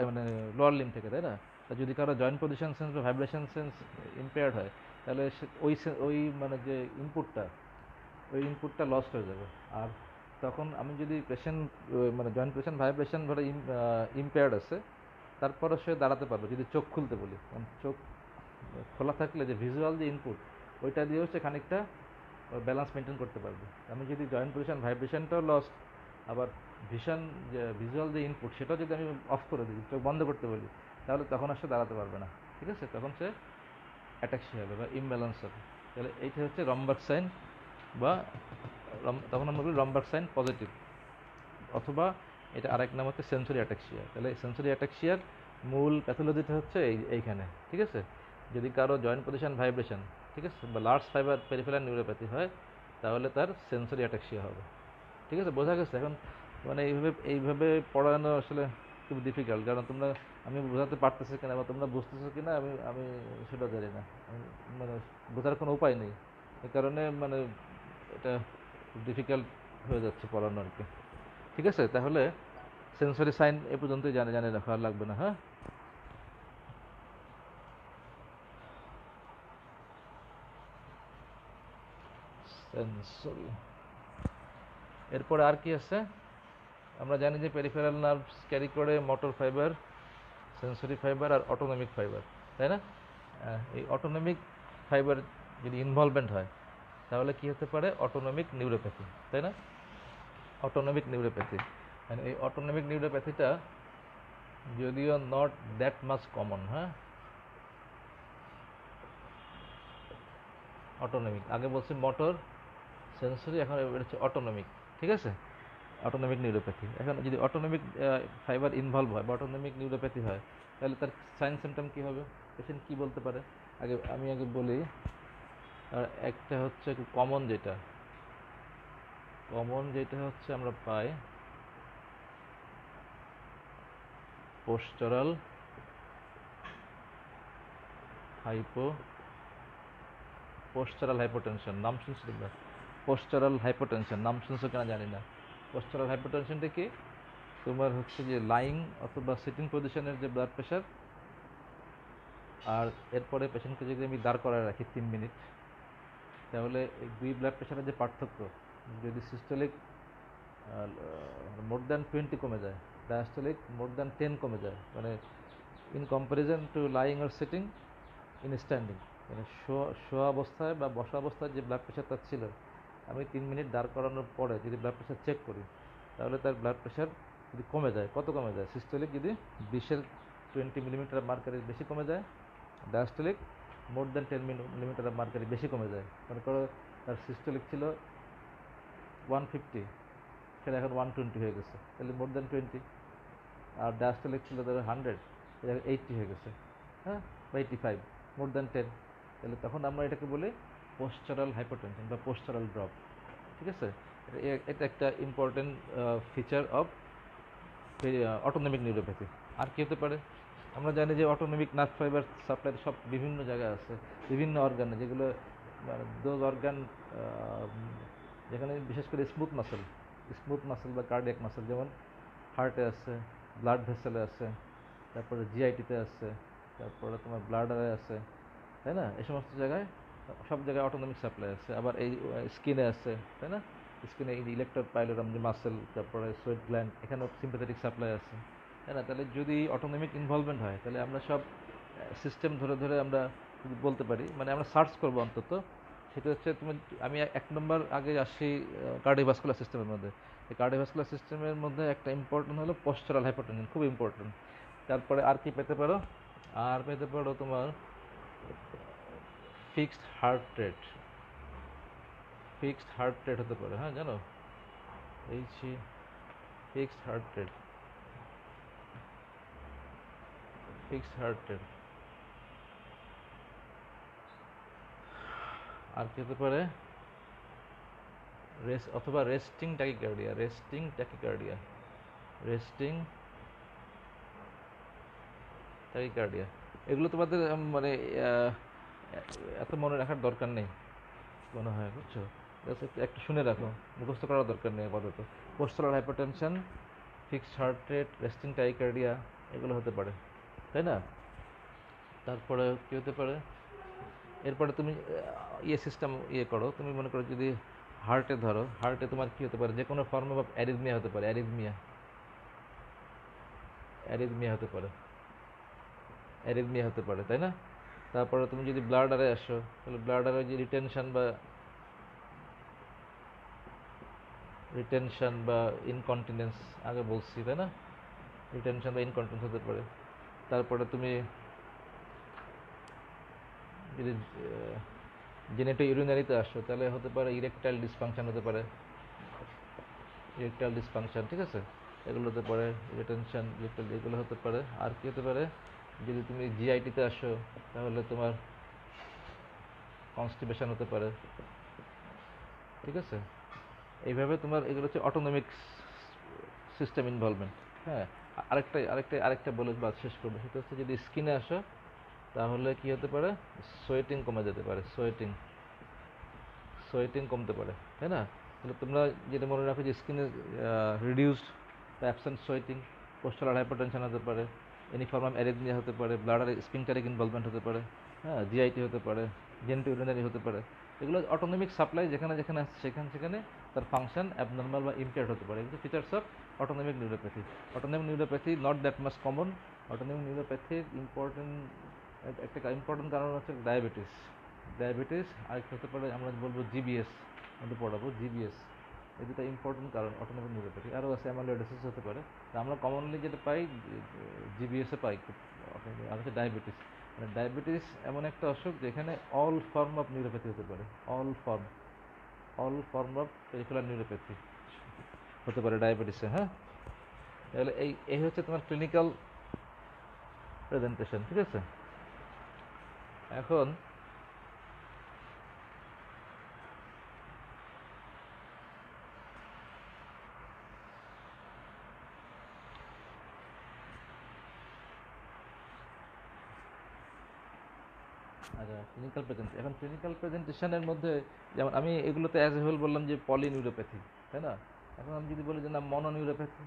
মানে লোয়ার লিম থেকে, তাই না? যদি কারও জয়েন্ট পজিশন সেন্স বা ভাইব্রেশন সেন্স ইম্পেয়ার্ড হয়, তাহলে ওই ওই মানে যে ইনপুটটা ওই ইনপুটটা লস্ট হয়ে যাবে। আর তখন আমি যদি পেশেন্ট মানে জয়েন্ট পেশেন্ট ভাইব্রেশন ধরে ইম্পেয়ার্ড আছে, তারপরে সে দাঁড়াতে পারবে, যদি চোখ খুলতে বলি। কারণ চোখ খোলা থাকলে যে ভিজুয়াল যে ইনপুট ওইটা দিয়েও সে খানিকটা ব্যালেন্স মেনটেন করতে পারবে। আমি যদি জয়েন্ট পজিশন ভাইব্রেশনটাও লস্ট আবার ভিশন যে ভিজুয়াল যে ইনপুট সেটাও যদি আমি অফ করে দিই, চোখ বন্ধ করতে বলি, তাহলে তখন আর সে দাঁড়াতে পারবে না। ঠিক আছে? তখন সে অ্যাটাক্সি হবে বা ইমব্যালেন্স হবে। তাহলে এইটা হচ্ছে রম্বার্ক সাইন। বা তখন আমরা বলি রম্বার্ক সাইন পজিটিভ। অথবা এটা আরেক নাম হচ্ছে সেন্সরি অ্যাটাক্সিয়া। তাহলে সেন্সরি অ্যাটাক্সিয়ার মূল প্যাথোলজিটা হচ্ছে এই এইখানে, ঠিক আছে? যদি কারও জয়েন্ট পজিশন ভাইব্রেশন, ঠিক আছে? বা লার্জ ফাইবার পেরিফেরাল নিউরোপ্যাথি হয়, তাহলে তার সেন্সরি অ্যাটাক্সিয়া হবে। ঠিক আছে? বোঝা গেছে? এখন মানে এইভাবে এইভাবে পড়ানো আসলে খুব ডিফিকাল্ট কারণ তোমরা, আমি বোঝাতে পারতেছি কিনা বা তোমরা বুঝতেছো কিনা, আমি আমি সেটা জানি না। মানে বোঝার কোনো উপায় নেই। এই কারণে মানে এটা ডিফিকাল্ট হয়ে যাচ্ছে পড়ানো আর কি। ঠিক আছে? তাহলে সেন্সরি সাইন এ পর্যন্তই জানে জানে রাখা লাগবে না হ্যাঁ? সেন্সরি এরপরে আর কি আছে? আমরা জানি যে পেরিফেরাল নার্ভস ক্যারি করে মোটর ফাইবার সেন্সরি ফাইবার আর অটোনমিক ফাইবার তাই না? এই অটোনমিক ফাইবার যদি ইনভলভমেন্ট হয় তাহলে কি হতে পারে? অটোনমিক নিউরোপ্যাথি তাই না? অটোনমিক নিউরোপ্যাথি মানে এই অটোনমিক নিউরোপ্যাথিটা যদিও নট দ্যাট মাস কমন হ্যাঁ? অটোনমিক আগে বলছি মোটর সেন্সরি এখন হচ্ছে অটোনমিক ঠিক আছে? অটোনমিক নিউরোপ্যাথি এখন যদি অটোনমিক ফাইবার ইনভলভ হয় বা অটোনমিক নিউরোপ্যাথি হয়, তাহলে তার সাইন সিমটম কী হবে? পেশেন্ট কী বলতে পারে? আগে, আমি আগে বলি আর একটা হচ্ছে কমন যেটা। কমন যেটা হচ্ছে আমরা পাই পোস্টারাল হাইপো পোস্টারাল হাইপোটেনশন নাম শুনছি না পোস্টারাল হাইপোটেনশন নাম শুনছো কিনা জানি না। পোস্টারাল হাইপোটেনশনটা কি? তোমার হচ্ছে যে লাইং অথবা সিটিং পজিশনের যে ব্লাড প্রেশার আর এরপরে পেশেন্টকে যদি আমি দাঁড় করায় রাখি তিন মিনিট তাহলে দুই ব্লাড প্রেশারের যে পার্থক্য, যদি সিস্টোলিক মোর দ্যান টোয়েন্টি কমে যায় ডায়াস্টোলিক মোর দ্যান টেন কমে যায় মানে in comparison to lying or sitting in standing মানে শোয়া অবস্থায় বা বসা অবস্থায় যে ব্লাড প্রেশারটা ছিল, আমি তিন মিনিট দাঁড় করানোর পরে যদি ব্লাড প্রেশার চেক করি, তাহলে তার ব্লাড প্রেশার যদি কমে যায়, কত কমে যায়? সিস্টোলিক যদি বিশের টোয়েন্টি মিলিমিটার মার্কারের বেশি কমে যায় diastolic more than ten millimetre mercury বেশি কমে যায়। মনে করো তার সিস্টোলিক ছিল ওয়ান ফিফটি সেটা এখন ওয়ান টোয়েন্টি হয়ে গেছে। তাহলে মোর দ্যান টোয়েন্টি আর ডায়াস্টোলিক ছিল ধরো হান্ড্রেড এটা এইটটি হয়ে গেছে। হ্যাঁ? বা eighty five more than ten তাহলে তখন আমরা এটাকে বলি পোস্টারাল হাইপোটেনশন বা পোস্টারাল ড্রপ ঠিক আছে? এটা একটা important feature of autonomic neuropathy আর কি হতে পারে? আমরা জানি যে অটোনমিক নার্ভ ফাইবার সাপ্লাই সব বিভিন্ন জায়গায় আছে, বিভিন্ন অর্গানে যেগুলো দোজ অর্গান যেখানে বিশেষ করে স্মুথ মাসেল স্মুথ মাসেল বা কার্ডিয়াক মাসেল যেমন হার্টে আছে ব্লাড ভেসেলে আছে, তারপরে জিআইটিতে আছে, তারপরে তোমার ব্লাডারে আছে, তাই না? এই সমস্ত জায়গায় সব জায়গায় অটোনমিক সাপ্লাই আছে। আবার এই স্কিনে আছে, তাই না? স্কিনে এই ইলেকট্রোড পাইলোরাম যে মাসেল তারপরে সোয়েট গ্ল্যান্ড এখানেও সিম্পাথেটিক সাপ্লাই আছে। তাই না? তাহলে যদি অটোনমিক ইনভলভমেন্ট হয়, তাহলে আমরা সব সিস্টেম ধরে ধরে আমরা বলতে পারি মানে আমরা সার্চ করব অন্তত। সেটা হচ্ছে তুমি, আমি এক নম্বর আগে আসি কার্ডিওভাস্কুলার সিস্টেমের মধ্যে। এই সিস্টেমের মধ্যে একটা ইম্পর্টেন্ট হলো পোস্টারাল হাইপারটেনশন খুব ইম্পর্টেন্ট তারপরে আর কি পেতে পারো? আর পেতে পারো তোমার fixed heart rate fixed heart rate হতে পারে হ্যাঁ জানো? এই fixed heart rate fixed heart rate আর হতে পারে? অথবা resting tachycardia resting tachycardia resting tachycardia এগুলো তোমাদের মানে এত মনে রাখার দরকার নেই। মনে হয়, বুঝছ? একটু একটু শুনে রাখো। মুখস্থ করার দরকার নেই আপাতত। Postal hypertension fixed heart rate resting tachycardia এগুলো হতে পারে। তাই না? তারপরে কী হতে পারে? এরপরে তুমি ইয়ে সিস্টেম ইয়ে করো। তুমি মনে করো যদি হার্টে ধরো হার্টে তোমার কী হতে পারে? যে কোনো ফর্ম অফ অ্যারিথমিয়া হতে পারে অ্যারিথমিয়া অ্যারিথমিয়া হতে পারে। অ্যারিথমিয়া হতে পারে, তাই না? তারপরে তুমি যদি ব্লাডারে আসো, তাহলে ব্লাডারে যে রিটেনশন বা রিটেনশন বা ইনকন্টিনেন্স আগে বলছি, তাই না? রিটেনশন বা ইনকন্টিনেন্স হতে পারে। তারপরে তুমি যদি জেনেটো ইউরিনারিতে আসো, তাহলে হতে পারে ইরেকটাইল ডিসফাংশন হতে পারে। ইরেকটাইল ডিসফাংশন ঠিক আছে? এগুলো হতে পারে রিটেনশন ইরেকটাইল এগুলো হতে পারে। আর কি হতে পারে? যদি তুমি জিআইটিতে আসো, তাহলে তোমার কনস্টিপেশন হতে পারে। ঠিক আছে? এইভাবে তোমার এগুলো হচ্ছে অটোনমিক সিস্টেম ইনভলভমেন্ট হ্যাঁ? আরেকটা আরেকটা আরেকটা বলে বাদ শেষ করব। সেটা হচ্ছে যদি স্কিনে আসো, তাহলে কি হতে পারে? সোয়েটিং কমে যেতে পারে, সোয়েটিং। সোয়েটিং কমতে পারে, তাই না? তাহলে তোমরা যেটা মনে রাখো যে স্কিনে reduced absent sweating postal hypertension হতে পারে এনি ফর্ম অফ অ্যারেথমিয়া হতে পারে ব্লাডার স্পিংটারিক ইনভলভমেন্ট হতে পারে হ্যাঁ জিআইটি হতে পারে জেন্টো ইউরিনারি হতে পারে। এগুলো অটোনমিক সাপ্লাই যেখানে যেখানে আসছে সেখানে সেখানে তার ফাংশন অ্যাবনর্মাল বা ইম্পেয়ার্ড হতে পারে। এগুলো features of autonomic neuropathy autonomic neuropathy not that much common autonomic নিউরোপ্যাথির ইম্পর্টেন্ট একটা ইম্পর্টেন্ট কারণ হচ্ছে ডায়াবেটিস ডায়াবেটিস আরেকটা হতে পারে আমরা বলব জিবিএস আমাদের পড়াবো জিবিএস এই দুটো ইম্পর্টেন্ট কারণ অটোনমিক নিউরোপ্যাথি আরও আছে অ্যামালোইডোসিস হতে পারে। তা আমরা কমনলি যেটা পাই জিবিএসে পাই আর হচ্ছে ডায়াবেটিস মানে ডায়াবেটিস এমন একটা অসুখ যেখানে অল ফর্ম অফ নিউরোপ্যাথি হতে পারে। All form all form of peripheral neuropathy হতে পারে ডায়াবেটিসে হ্যাঁ? তাহলে এই এই হচ্ছে তোমার ক্লিনিক্যাল প্রেজেন্টেশন ঠিক আছে? এখন আচ্ছা ক্লিনিক্যাল প্রেজেন্ট এখন ক্লিনিক্যাল প্রেজেন্টেশনের মধ্যে যেমন আমি এগুলোতে অ্যাজ এ হোল বললাম যে পলিনিউরোপ্যাথি তাই না? এখন আমি যদি বলি যে না মনোনিউরোপ্যাথি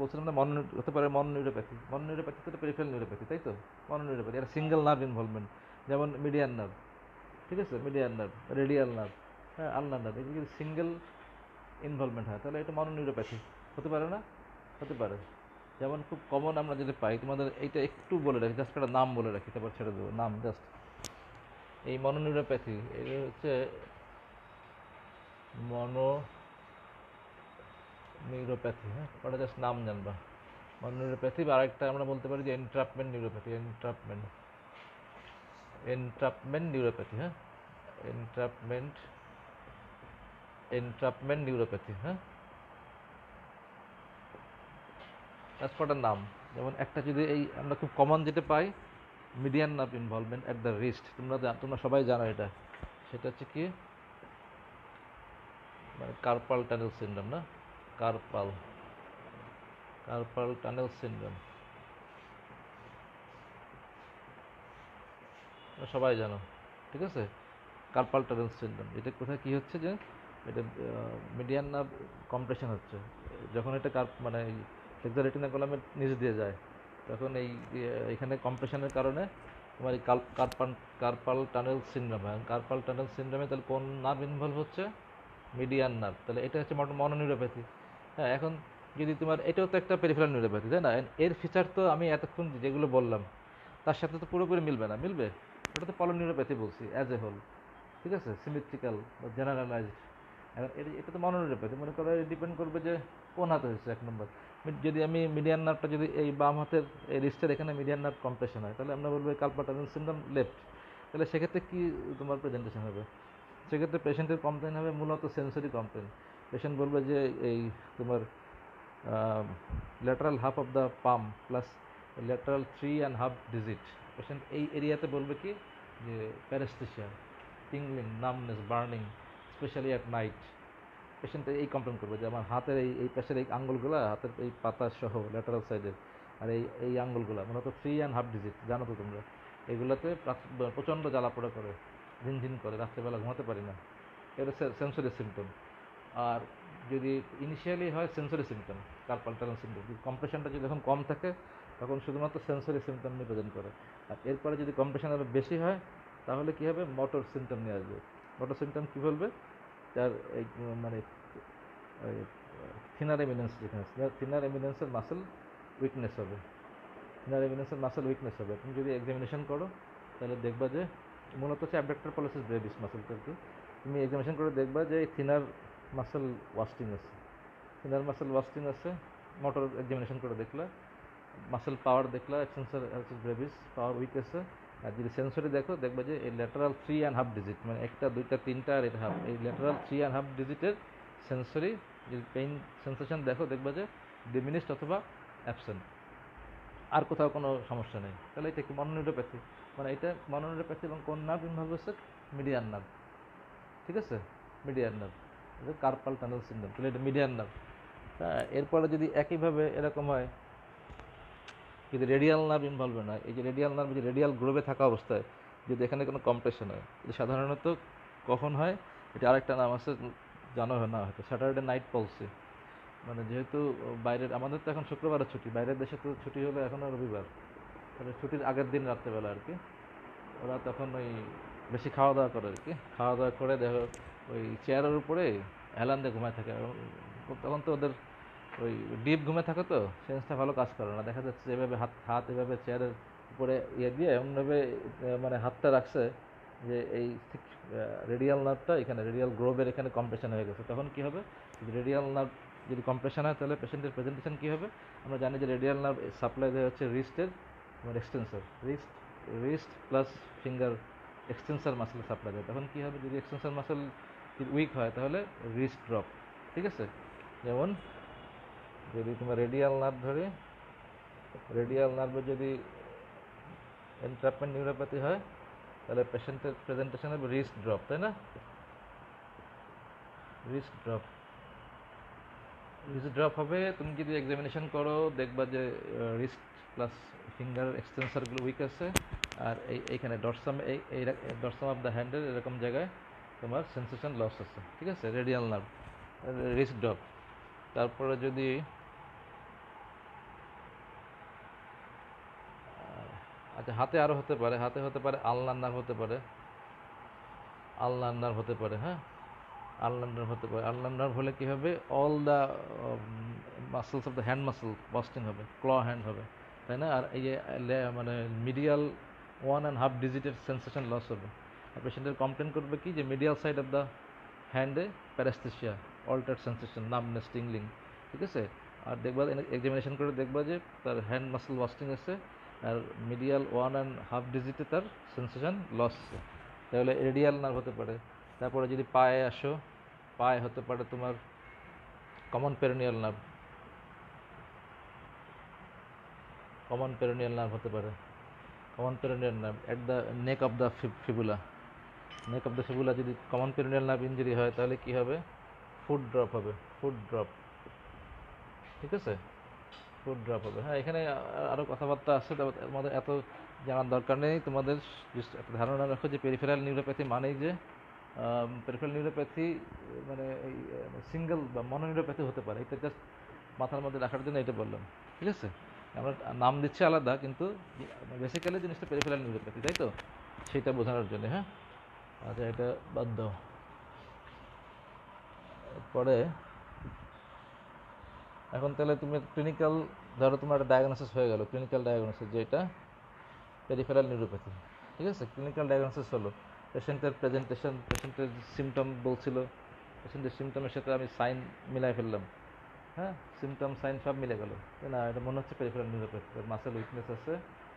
বলছিলাম না মনো হতে পারে মনোনিউরোপ্যাথি মনোনিউরোপ্যাথি তো পেরিফেরাল নিউরোপ্যাথি তাই তো? মনোনিউরোপ্যাথি এটা সিঙ্গেল নার্ভ ইনভলভমেন্ট যেমন মিডিয়ান নার্ভ ঠিক আছে? মিডিয়ান নার্ভ রেডিয়াল নার্ভ হ্যাঁ আলনার নার্ভ এগুলো যদি সিঙ্গেল ইনভলভমেন্ট হয়, তাহলে এটা মনোনিউরোপ্যাথি হতে পারে না? হতে পারে। যেমন খুব কমন আমরা যেটা পাই, তোমাদের এইটা একটু বলে রাখি জাস্ট একটা নাম বলে রাখি, তারপর ছেড়ে দেবো, নাম জাস্ট এই মনোনিউরোপ্যাথি এটা হচ্ছে মনো নিউরোপ্যাথি হ্যাঁ? ওটা জাস্ট নাম জানবা। মনোনিউরোপ্যাথি বা আরেকটা আমরা বলতে পারি যে entrapment neuropathy entrapment entrapment neuropathy হ্যাঁ? এন্ট্রাপমেন্ট এন্ট্রাপমেন্ট নিউরোপ্যাথি হ্যাঁ? কটার নাম। যেমন একটা যদি এই আমরা খুব কমন যেটা পাই median nerve involvement at the wrist. তোমরা তোমরা সবাই জানো এটা। সেটা হচ্ছে কি? মানে কার্পাল টানেল সিন্ড্রোম না? কার্পাল। Carpal tunnel syndrome. সবাই জানো, ঠিক আছে? Carpal tunnel syndrome. এটা কোথায় কি হচ্ছে যে, এটা মিডিয়ান নার্ভ কম্প্রেশন হচ্ছে। যখন এটা কার্প মানে ফ্লেক্সার রেটিনা কলামের নিচে দিয়ে যায় তখন এই এখানে কম্প্রেশনের কারণে তোমার এই কার্পাল কার্পাল টানেল সিন্ড্রোম হয়। কার্পাল টানেল সিন্ড্রোমে তাহলে কোন নার্ভ ইনভলভ হচ্ছে? মিডিয়ান নার্ভ তাহলে এটা হচ্ছে মনোনিউরোপ্যাথি হ্যাঁ এখন যদি তোমার, এটাও তো একটা পেরিফেরাল নিউরোপ্যাথি তাই না? এর ফিচার তো আমি এতক্ষণ যেগুলো বললাম, তার সাথে তো পুরোপুরি মিলবে না। মিলবে? ওটা তো পলনিউরোপ্যাথি বলছি অ্যাজ এ হোল ঠিক আছে? সিমেট্রিক্যাল বা জেনারেলাইজড এখন এটা তো মনোনিরপেক্ষ মনে করো ডিপেন্ড করবে যে কোন হাতে হয়েছে এক নম্বর যদি আমি মিডিয়ান নার্ভটা যদি এই বাম হাতের, এই রিস্টের এখানে মিডিয়ান নার্ভ কম্প্রেশন হয়, তাহলে আমরা বলব কালপা টানেল সিন্ড্রোম লেফট তাহলে সেক্ষেত্রে কী তোমার প্রেজেন্টেশন হবে? সেক্ষেত্রে পেশেন্টের কমপ্লেন হবে, মূলত সেন্সরি কমপ্লেন পেশেন্ট বলবে যে এই তোমার lateral half of the palm plus lateral three and half digit patient এই এরিয়াতে বলবে কি? যে paresthesia tingling numbness burning specially at night patient এই কমপ্লেন করবে যে আমার হাতের এই এই পাশের এই আঙ্গুলগুলো, হাতের এই পাতা সহ ল্যাটারাল সাইডের আর এই এই আঙ্গুলগুলো, মূলত থ্রি অ্যান্ড হাফ ডিজিট জানো তো তোমরা? এগুলোতে প্রচণ্ড জ্বালা পোড়া করে, ঝিনঝিন করে, রাত্রেবেলা ঘুমাতে পারি না। এটা সেন্সরি সিমটম আর যদি ইনিশিয়ালি হয় sensory symptom carpal tunnel symptom কম্প্রেশনটা যদি যখন কম থাকে, তখন শুধুমাত্র সেন্সরি সিমটম নিয়ে প্রেজেন্ট করে। আর এরপরে যদি কম্প্রেশন আরও বেশি হয়, তাহলে কী হবে? মোটর সিমটম নিয়ে আসবে। মোটর সিমটম কী বলবে? তার মানে থিনার এমিনেন্স যেখানে থিনার এমিনেন্সের মাসেল উইকনেস হবে। থিনার এমিনেন্সের মাসেল উইকনেস হবে। তুমি যদি এক্সামিনেশন করো, তাহলে দেখবা যে, মূলত হচ্ছে অ্যাবডাক্টার পলিসিস ব্রেভিস মাসেলটা আর কি। তুমি এক্সামিনেশন করে দেখবা যে থিনার মাসেল ওয়াস্টিং আছে থিনার মাসেল ওয়াস্টিং আছে মোটর এক্সামিনেশন করে দেখলা মাসেল পাওয়ার দেখলা এক্সেন্সার ব্রেভিস পাওয়ার উইক আছে আর যদি সেন্সরি দেখো, দেখবে যে এই lateral three and half digit মানে একটা, দুইটা, তিনটা আর এটা হাফ এই ল্যাটারাল থ্রি অ্যান্ড হাফ ডিজিটের সেন্সরি যদি পেইন সেন্সেশন দেখো, দেখবে যে ডিমিনিস্ট অথবা অ্যাবসেন্ট আর কোথাও কোনো সমস্যা নেই। তাহলে এটা কি মনোনিউরোপ্যাথি মানে এটা মনোনিউরোপ্যাথি এবং কোন নার্ভ ইনভলভ হচ্ছে? মিডিয়ান নার্ভ ঠিক আছে? Median nerve carpal tunnel syndrome তাহলে এটা মিডিয়ান নার্ভ এরপরে যদি একইভাবে এরকম হয় যদি রেডিয়াল নার্ভ ইনভলভ না। এই যে রেডিয়াল নার্ভ যে রেডিয়াল গ্রোভে থাকা অবস্থায় যদি এখানে কোনো কম্প্রেশন হয়, এটা সাধারণত কখন হয়? এটা আরেকটা নাম আছে, জানো হয় না হয়তো স্যাটারডে নাইট পলসি মানে যেহেতু বাইরের, আমাদের তো এখন শুক্রবারের ছুটি, বাইরের দেশে তো ছুটি হলো এখন রবিবার। তাহলে ছুটির আগের দিন রাত্রেবেলা আর কি, ওরা তখন ওই বেশি খাওয়া দাওয়া করে আর কি। খাওয়া দাওয়া করে দেখো, ওই চেয়ারের উপরে হেলান দিয়ে ঘুমায় থাকে। তখন তো ওদের ওই ডিপ ঘুমে থাকে তো সেন্সটা ভালো কাজ করে না। দেখা যাচ্ছে এভাবে হাত হাত এভাবে চেয়ারের উপরে ইয়ে দিয়ে এমনভাবে মানে হাতটা রাখছে যে এই ঠিক রেডিয়াল নার্ভটা এখানে রেডিয়াল গ্রোভের এখানে কম্প্রেশন হয়ে গেছে। তখন কি হবে? যদি রেডিয়াল নার্ভ যদি কম্প্রেশন হয়, তাহলে পেশেন্টের প্রেজেন্টেশন কী হবে? আমরা জানি যে রেডিয়াল নার্ভ সাপ্লাই দেওয়া হচ্ছে রিস্টের extensor wrist wrist plus finger extensor muscle supply দেয়। তখন কী হবে? যদি এক্সটেন্সার মাসেল উইক হয়, তাহলে রিস্ট ড্রপ ঠিক আছে? যেমন যদি তোমার রেডিয়াল নার্ভ ধরে রেডিয়াল নার্ভে যদি এন্ট্রাপমেন্ট নিউরোপ্যাথি হয়, তাহলে পেশেন্টের প্রেজেন্টেশন রিস্ক ড্রপ তাই না? রিস্ক ড্রপ রিস্ক ড্রপ হবে, তুমি যদি এক্সামিনেশন করো, দেখবা যে রিস্ক প্লাস ফিঙ্গার এক্সটেন্সারগুলো উইক আছে, আর এই, এইখানে ডরসাম এই এই ডরসাম অফ দ্য হ্যান্ডের এরকম জায়গায় তোমার সেন্সেশন লস আছে, ঠিক আছে? রেডিয়াল নার্ভ রিস্ক ড্রপ তারপরে যদি আচ্ছা হাতে আরও হতে পারে, হাতে হতে পারে আলনার নার্ভ হতে পারে। আলনার নার্ভ হতে পারে হ্যাঁ? আলনার নার্ভ হতে পারে। আলনার নার্ভ হলে কী হবে? All the muscles of the hand muscle wasting হবে ক্ল হ্যান্ড হবে, তাই না? আর এই যে মানে মিডিয়াল ওয়ান অ্যান্ড হাফ ডিজিটের সেন্সেশন লস হবে। আর পেশেন্টের কমপ্লেন করবে কি? যে medial side of the হ্যান্ডে paraesthesia alter sensation numbness tingling ঠিক আছে? আর দেখবা এক্সামিনেশন করে দেখবা যে তার হ্যান্ড মাসল ওয়াস্টিং আছে আর মিডিয়াল ওয়ান অ্যান্ড হাফ ডিজিটে তার সেন্সেশন লস তাহলে রেডিয়াল নার্ভ হতে পারে। তারপরে যদি পায়ে আসো, পায়ে হতে পারে তোমার common peroneal nerve common peroneal nerve হতে পারে। Common peroneal nerve at the neck of the fibula neck of the fibula যদি কমন পেরোনিয়াল নার্ভ ইঞ্জুরি হয়, তাহলে কি হবে? ফুড ড্রপ হবে। ফুড ড্রপ ঠিক আছে? ফুড ড্রপ হবে। হ্যাঁ এখানে আরও কথাবার্তা আছে তোমাদের এত জানার দরকার নেই। তোমাদের ধারণা রাখো যে পেরিফেরাল নিউরোপ্যাথি মানেই যে পেরিফেরাল নিউরোপ্যাথি মানে এই সিঙ্গেল বা মনোনিউরোপ্যাথি হতে পারে। এটা জাস্ট মাথার মধ্যে রাখার জন্য এটা বললাম। ঠিক আছে? আমরা নাম দিচ্ছি আলাদা, কিন্তু বেসিক্যালি জিনিসটা পেরিফেরাল নিউরোপ্যাথি তাই তো? সেটা বোঝানোর জন্য হ্যাঁ? আচ্ছা এটা বাদ দাও। পরে এখন তাহলে তুমি ক্লিনিক্যাল ধরো তোমার ডায়াগনোসিস হয়ে গেল ক্লিনিক্যাল ডায়াগনোসিস যেটা পেরিফেরাল নিউরোপ্যাথি ঠিক আছে? ক্লিনিক্যাল ডায়াগনোসিস হলো পেশেন্টের প্রেজেন্টেশন পেশেন্টের সিমটম বলছিল পেশেন্টের সিমটমের সাথে আমি সাইন মিলাই ফেললাম হ্যাঁ? সিমটম সাইন সব মিলে গেল। না, এটা মনে হচ্ছে পেরিফেরাল নিউরোপ্যাথি তার মাসেল উইকনেস আছে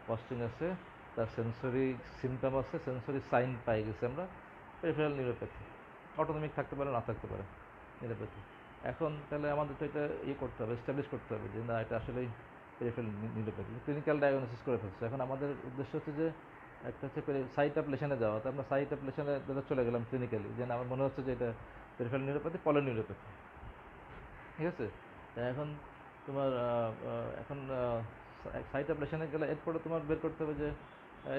পস্টিং আছে, তার সেন্সরি সিমটম আছে সেন্সরি সাইন পাই গেছি আমরা পেরিফেরাল নিউরোপ্যাথি অটোনমিক থাকতে পারে, না থাকতে পারে নিউরোপ্যাথি এখন তাহলে আমাদের তো এটা ইয়ে করতে হবে এস্টাবলিশ করতে হবে যে না, এটা আসলেই পেরিফেরাল নিউরোপ্যাথি ক্লিনিক্যাল ডায়াগনোসিস করে ফেলছে। এখন আমাদের উদ্দেশ্য হচ্ছে যে একটা হচ্ছে সাইট অ্যাপ্লেশনে যাওয়া। তো আমরা সাইট অ্যাপ্লেশনে দাদা চলে গেলাম ক্লিনিক্যালি যে আমার মনে হচ্ছে যে এটা পেরিফেরাল নিউরোপ্যাথি পলো নিউরোপ্যাথি ঠিক আছে? এখন তোমার এখন সাইট অ্যাপ্লেশনে গেলে এরপরে তোমার বের করতে হবে যে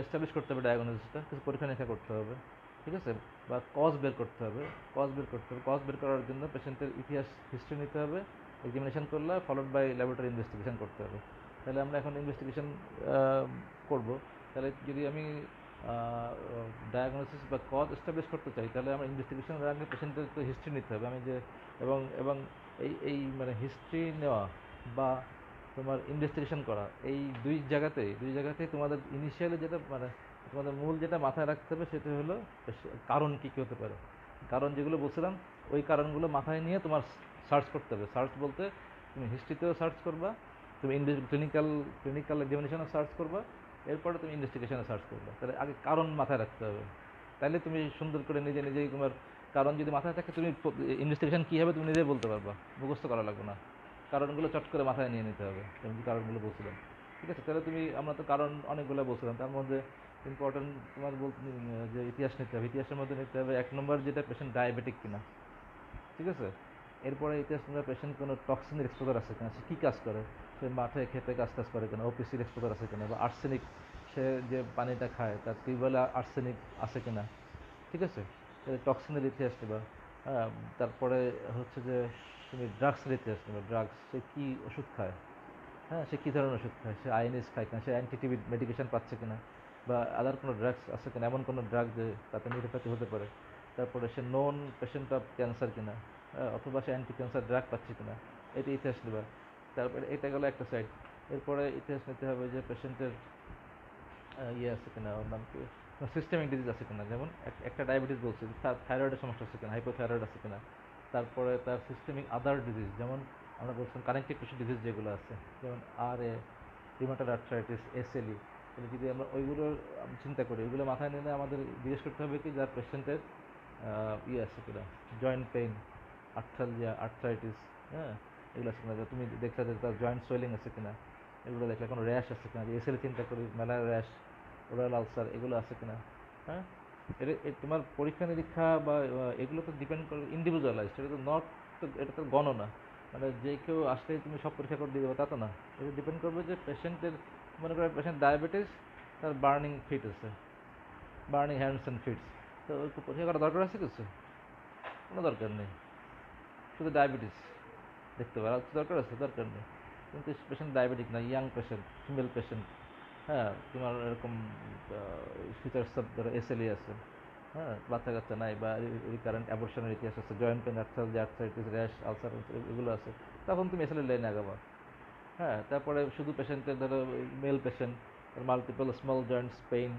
এস্টাবলিশ করতে হবে ডায়াগনোসিসটা কিছু পরীক্ষা নিরীক্ষা করতে হবে। ঠিক আছে? বা কজ বের করতে হবে। কজ বের করতে হবে। কজ বের করার জন্য পেশেন্টের ইতিহাস হিস্ট্রি নিতে হবে এক্সামিনেশন করলে ফলোড বাই ল্যাবরেটরি ইনভেস্টিগেশন করতে হবে। তাহলে আমরা এখন ইনভেস্টিগেশন করব। তাহলে যদি আমি ডায়াগনোসিস বা কজ এস্টাবলিশ করতে চাই, তাহলে আমার ইনভেস্টিগেশনের আগে পেশেন্টের তো হিস্ট্রি নিতে হবে। আমি যে, এবং এবং এই এই মানে হিস্ট্রি নেওয়া বা তোমার ইনভেস্টিগেশন করা, এই দুই জায়গাতেই দুই জায়গাতেই তোমাদের ইনিশিয়ালি যেটা মানে তোমাদের মূল যেটা মাথায় রাখতে হবে সেটা হলো কারণ কী কী হতে পারে। কারণ যেগুলো বলছিলাম, ওই কারণগুলো মাথায় নিয়ে তোমার সার্চ করতে হবে। সার্চ বলতে তুমি হিস্ট্রিতেও সার্চ করবা, তুমি ক্লিনিক্যাল ক্লিনিক্যাল এক্সামিনেশনে সার্চ করবা, এরপরে তুমি ইনভেস্টিগেশনে সার্চ করবা। তাহলে আগে কারণ মাথায় রাখতে হবে। তাহলে তুমি সুন্দর করে নিজে নিজেই তোমার কারণ যদি মাথায় থাকে, তুমি ইনভেস্টিগেশন কী হবে তুমি নিজেই বলতে পারবা। মুখস্থ করা লাগবে না। কারণগুলো চট করে মাথায় নিয়ে নিতে হবে তুমি কারণগুলো বলছিলাম। ঠিক আছে? তাহলে তুমি, আমরা তো কারণ অনেকগুলো বলছিলাম। তার মধ্যে ইম্পর্টেন্ট তোমার বলতে যে ইতিহাস নিতে হবে। ইতিহাসের মধ্যে নিতে হবে এক নম্বর যেটা পেশেন্ট ডায়াবেটিক কিনা। ঠিক আছে? এরপরে ইতিহাস নিতে পেশেন্ট কোনো টক্সিনের এক্সপোজার আছে কিনা। সে কী কাজ করে? সে মাঠে খেতে কাজ টাজ করে কিনা? ওপিসির এক্সপোজার আছে কিনা? বা আর্সেনিক সে যে পানিটা খায়, তার টিউবওয়েলে আর্সেনিক আছে কিনা? ঠিক আছে? টক্সিনের ইতিহাস নেবা। হ্যাঁ তারপরে হচ্ছে যে তুমি ড্রাগসের ইতিহাস নেবে। ড্রাগস সে কী ওষুধ খায়? হ্যাঁ সে কী ধরনের ওষুধ খায়? সে আইএনএস খায় কিনা? সে অ্যান্টিটিভি মেডিকেশন পাচ্ছে কিনা? বা আদার কোনো ড্রাগস আছে কিনা এমন কোনো ড্রাগ যে তাতে নিউরোপ্যাথি হতে পারে তারপরে সে নন পেশেন্ট অফ ক্যান্সার কিনা হ্যাঁ, অথবা সে অ্যান্টি ক্যান্সার ড্রাগ পাচ্ছে কিনা এটা ইতিহাস নেবা তারপরে এটা গেলো একটা সাইড এরপরে ইতিহাস নিতে হবে যে পেশেন্টের ইয়ে আছে কিনা ওর নাম কি? সিস্টেমিক ডিজিজ আছে কিনা যেমন একটা ডায়াবেটিস বলছি থাইরয়েডের সমস্যা আছে কিনা হাইপোথাইরয়েড আছে কিনা তারপরে তার সিস্টেমিক আদার ডিজিজ যেমন আমরা বলছিলাম কানেক্টিভ টিস্যু ডিজিজ যেগুলো আছে যেমন আর এ রিমাটাল আর্থ্রাইটিস এসএলই তাহলে যদি আমরা ওইগুলো চিন্তা করি, ওইগুলো মাথায় নিলে আমাদের জিজ্ঞেস করতে হবে কি যার পেশেন্টের ইয়ে আছে কিনা জয়েন্ট পেইন আর্থালজিয়া আর্থ্রাইটিস হ্যাঁ? এগুলো আছে কিনা তুমি দেখলে যে তার জয়েন্ট সোয়েলিং আছে কিনা, এগুলো দেখলে কোনো র্যাশ আছে কিনা, যে এসএল চিন্তা করি মেলার র্যাশ ওরাল আলসার এগুলো আছে কিনা হ্যাঁ? এটা তোমার পরীক্ষা নিরীক্ষা বা এগুলো তো ডিপেন্ড করে ইন্ডিভিজুয়ালাইজড এটা তো নট তো এটা তো গণনা মানে যে কেউ আসলেই তুমি সব পরীক্ষা করে দিয়ে দেবে, তা তো না। এটা ডিপেন্ড করবে যে পেশেন্টের মনে করে পেশেন্ট ডায়াবেটিস তার বার্নিং ফিট আছে। বার্নিং হ্যান্ডস অ্যান্ড ফিটস তো পরীক্ষা করা দরকার আছে কিছু? কোনো দরকার নেই। শুধু ডায়াবেটিস দেখতে পারো দরকার আছে? দরকার নেই। কিন্তু পেশেন্ট ডায়াবেটিক না ইয়াং পেশেন্ট ফিমেল পেশেন্ট হ্যাঁ তোমার এরকম ফিচার্স সব ধরো এসএলই আছে। হ্যাঁ বাচ্চা কাচ্চা নাই বা রিকারেন্ট অ্যাবর্শনের ইতিহাস আছে জয়েন্ট পেন আর্থাল র্যাশ আলসার এগুলো আছে। তখন তুমি এসএলই লাইনে আগাবা। হ্যাঁ তারপরে শুধু পেশেন্টের ধরো male patient multiple small joints pain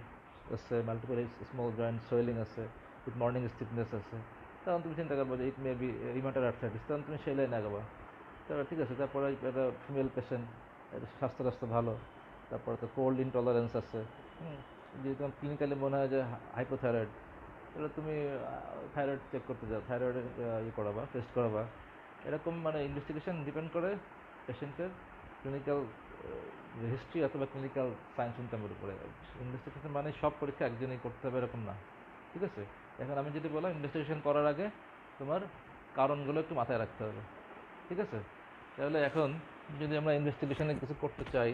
আছে মাল্টিপল স্মল জয়েন্ট সোয়েলিং আছে উইথ মর্নিং স্টিফনেস আছে। তখন তুমি চিন্তা করব যে ইট মে বি রিমাটার আর্থাইটিস তখন তুমি সেই লাইনে আগাবা। তারপরে ঠিক আছে, তারপরে একটা ফিমেল পেশেন্ট স্বাস্থ্য টাস্থ্য ভালো, তারপরে তো কোল্ড ইনটলারেন্স আছে। যদি তোমার ক্লিনিক্যালি মনে হয় যে হাইপোথাইরয়েড তাহলে তুমি থাইরয়েড চেক করতে যাও। থাইরয়েডের ইয়ে করাবা টেস্ট করাবা। এরকম মানে ইনভেস্টিগেশন ডিপেন্ড করে পেশেন্টের ক্লিনিক্যাল হিস্ট্রি অথবা ক্লিনিক্যাল সায়েন্স ইনকামের উপরে ইনভেস্টিগেশন মানে সব পরীক্ষা একজনই করতে হবে এরকম না। ঠিক আছে? এখন আমি যদি বললাম ইনভেস্টিগেশন করার আগে তোমার কারণগুলো একটু মাথায় রাখতে হবে। ঠিক আছে? তাহলে এখন যদি আমরা ইনভেস্টিগেশনে কিছু করতে চাই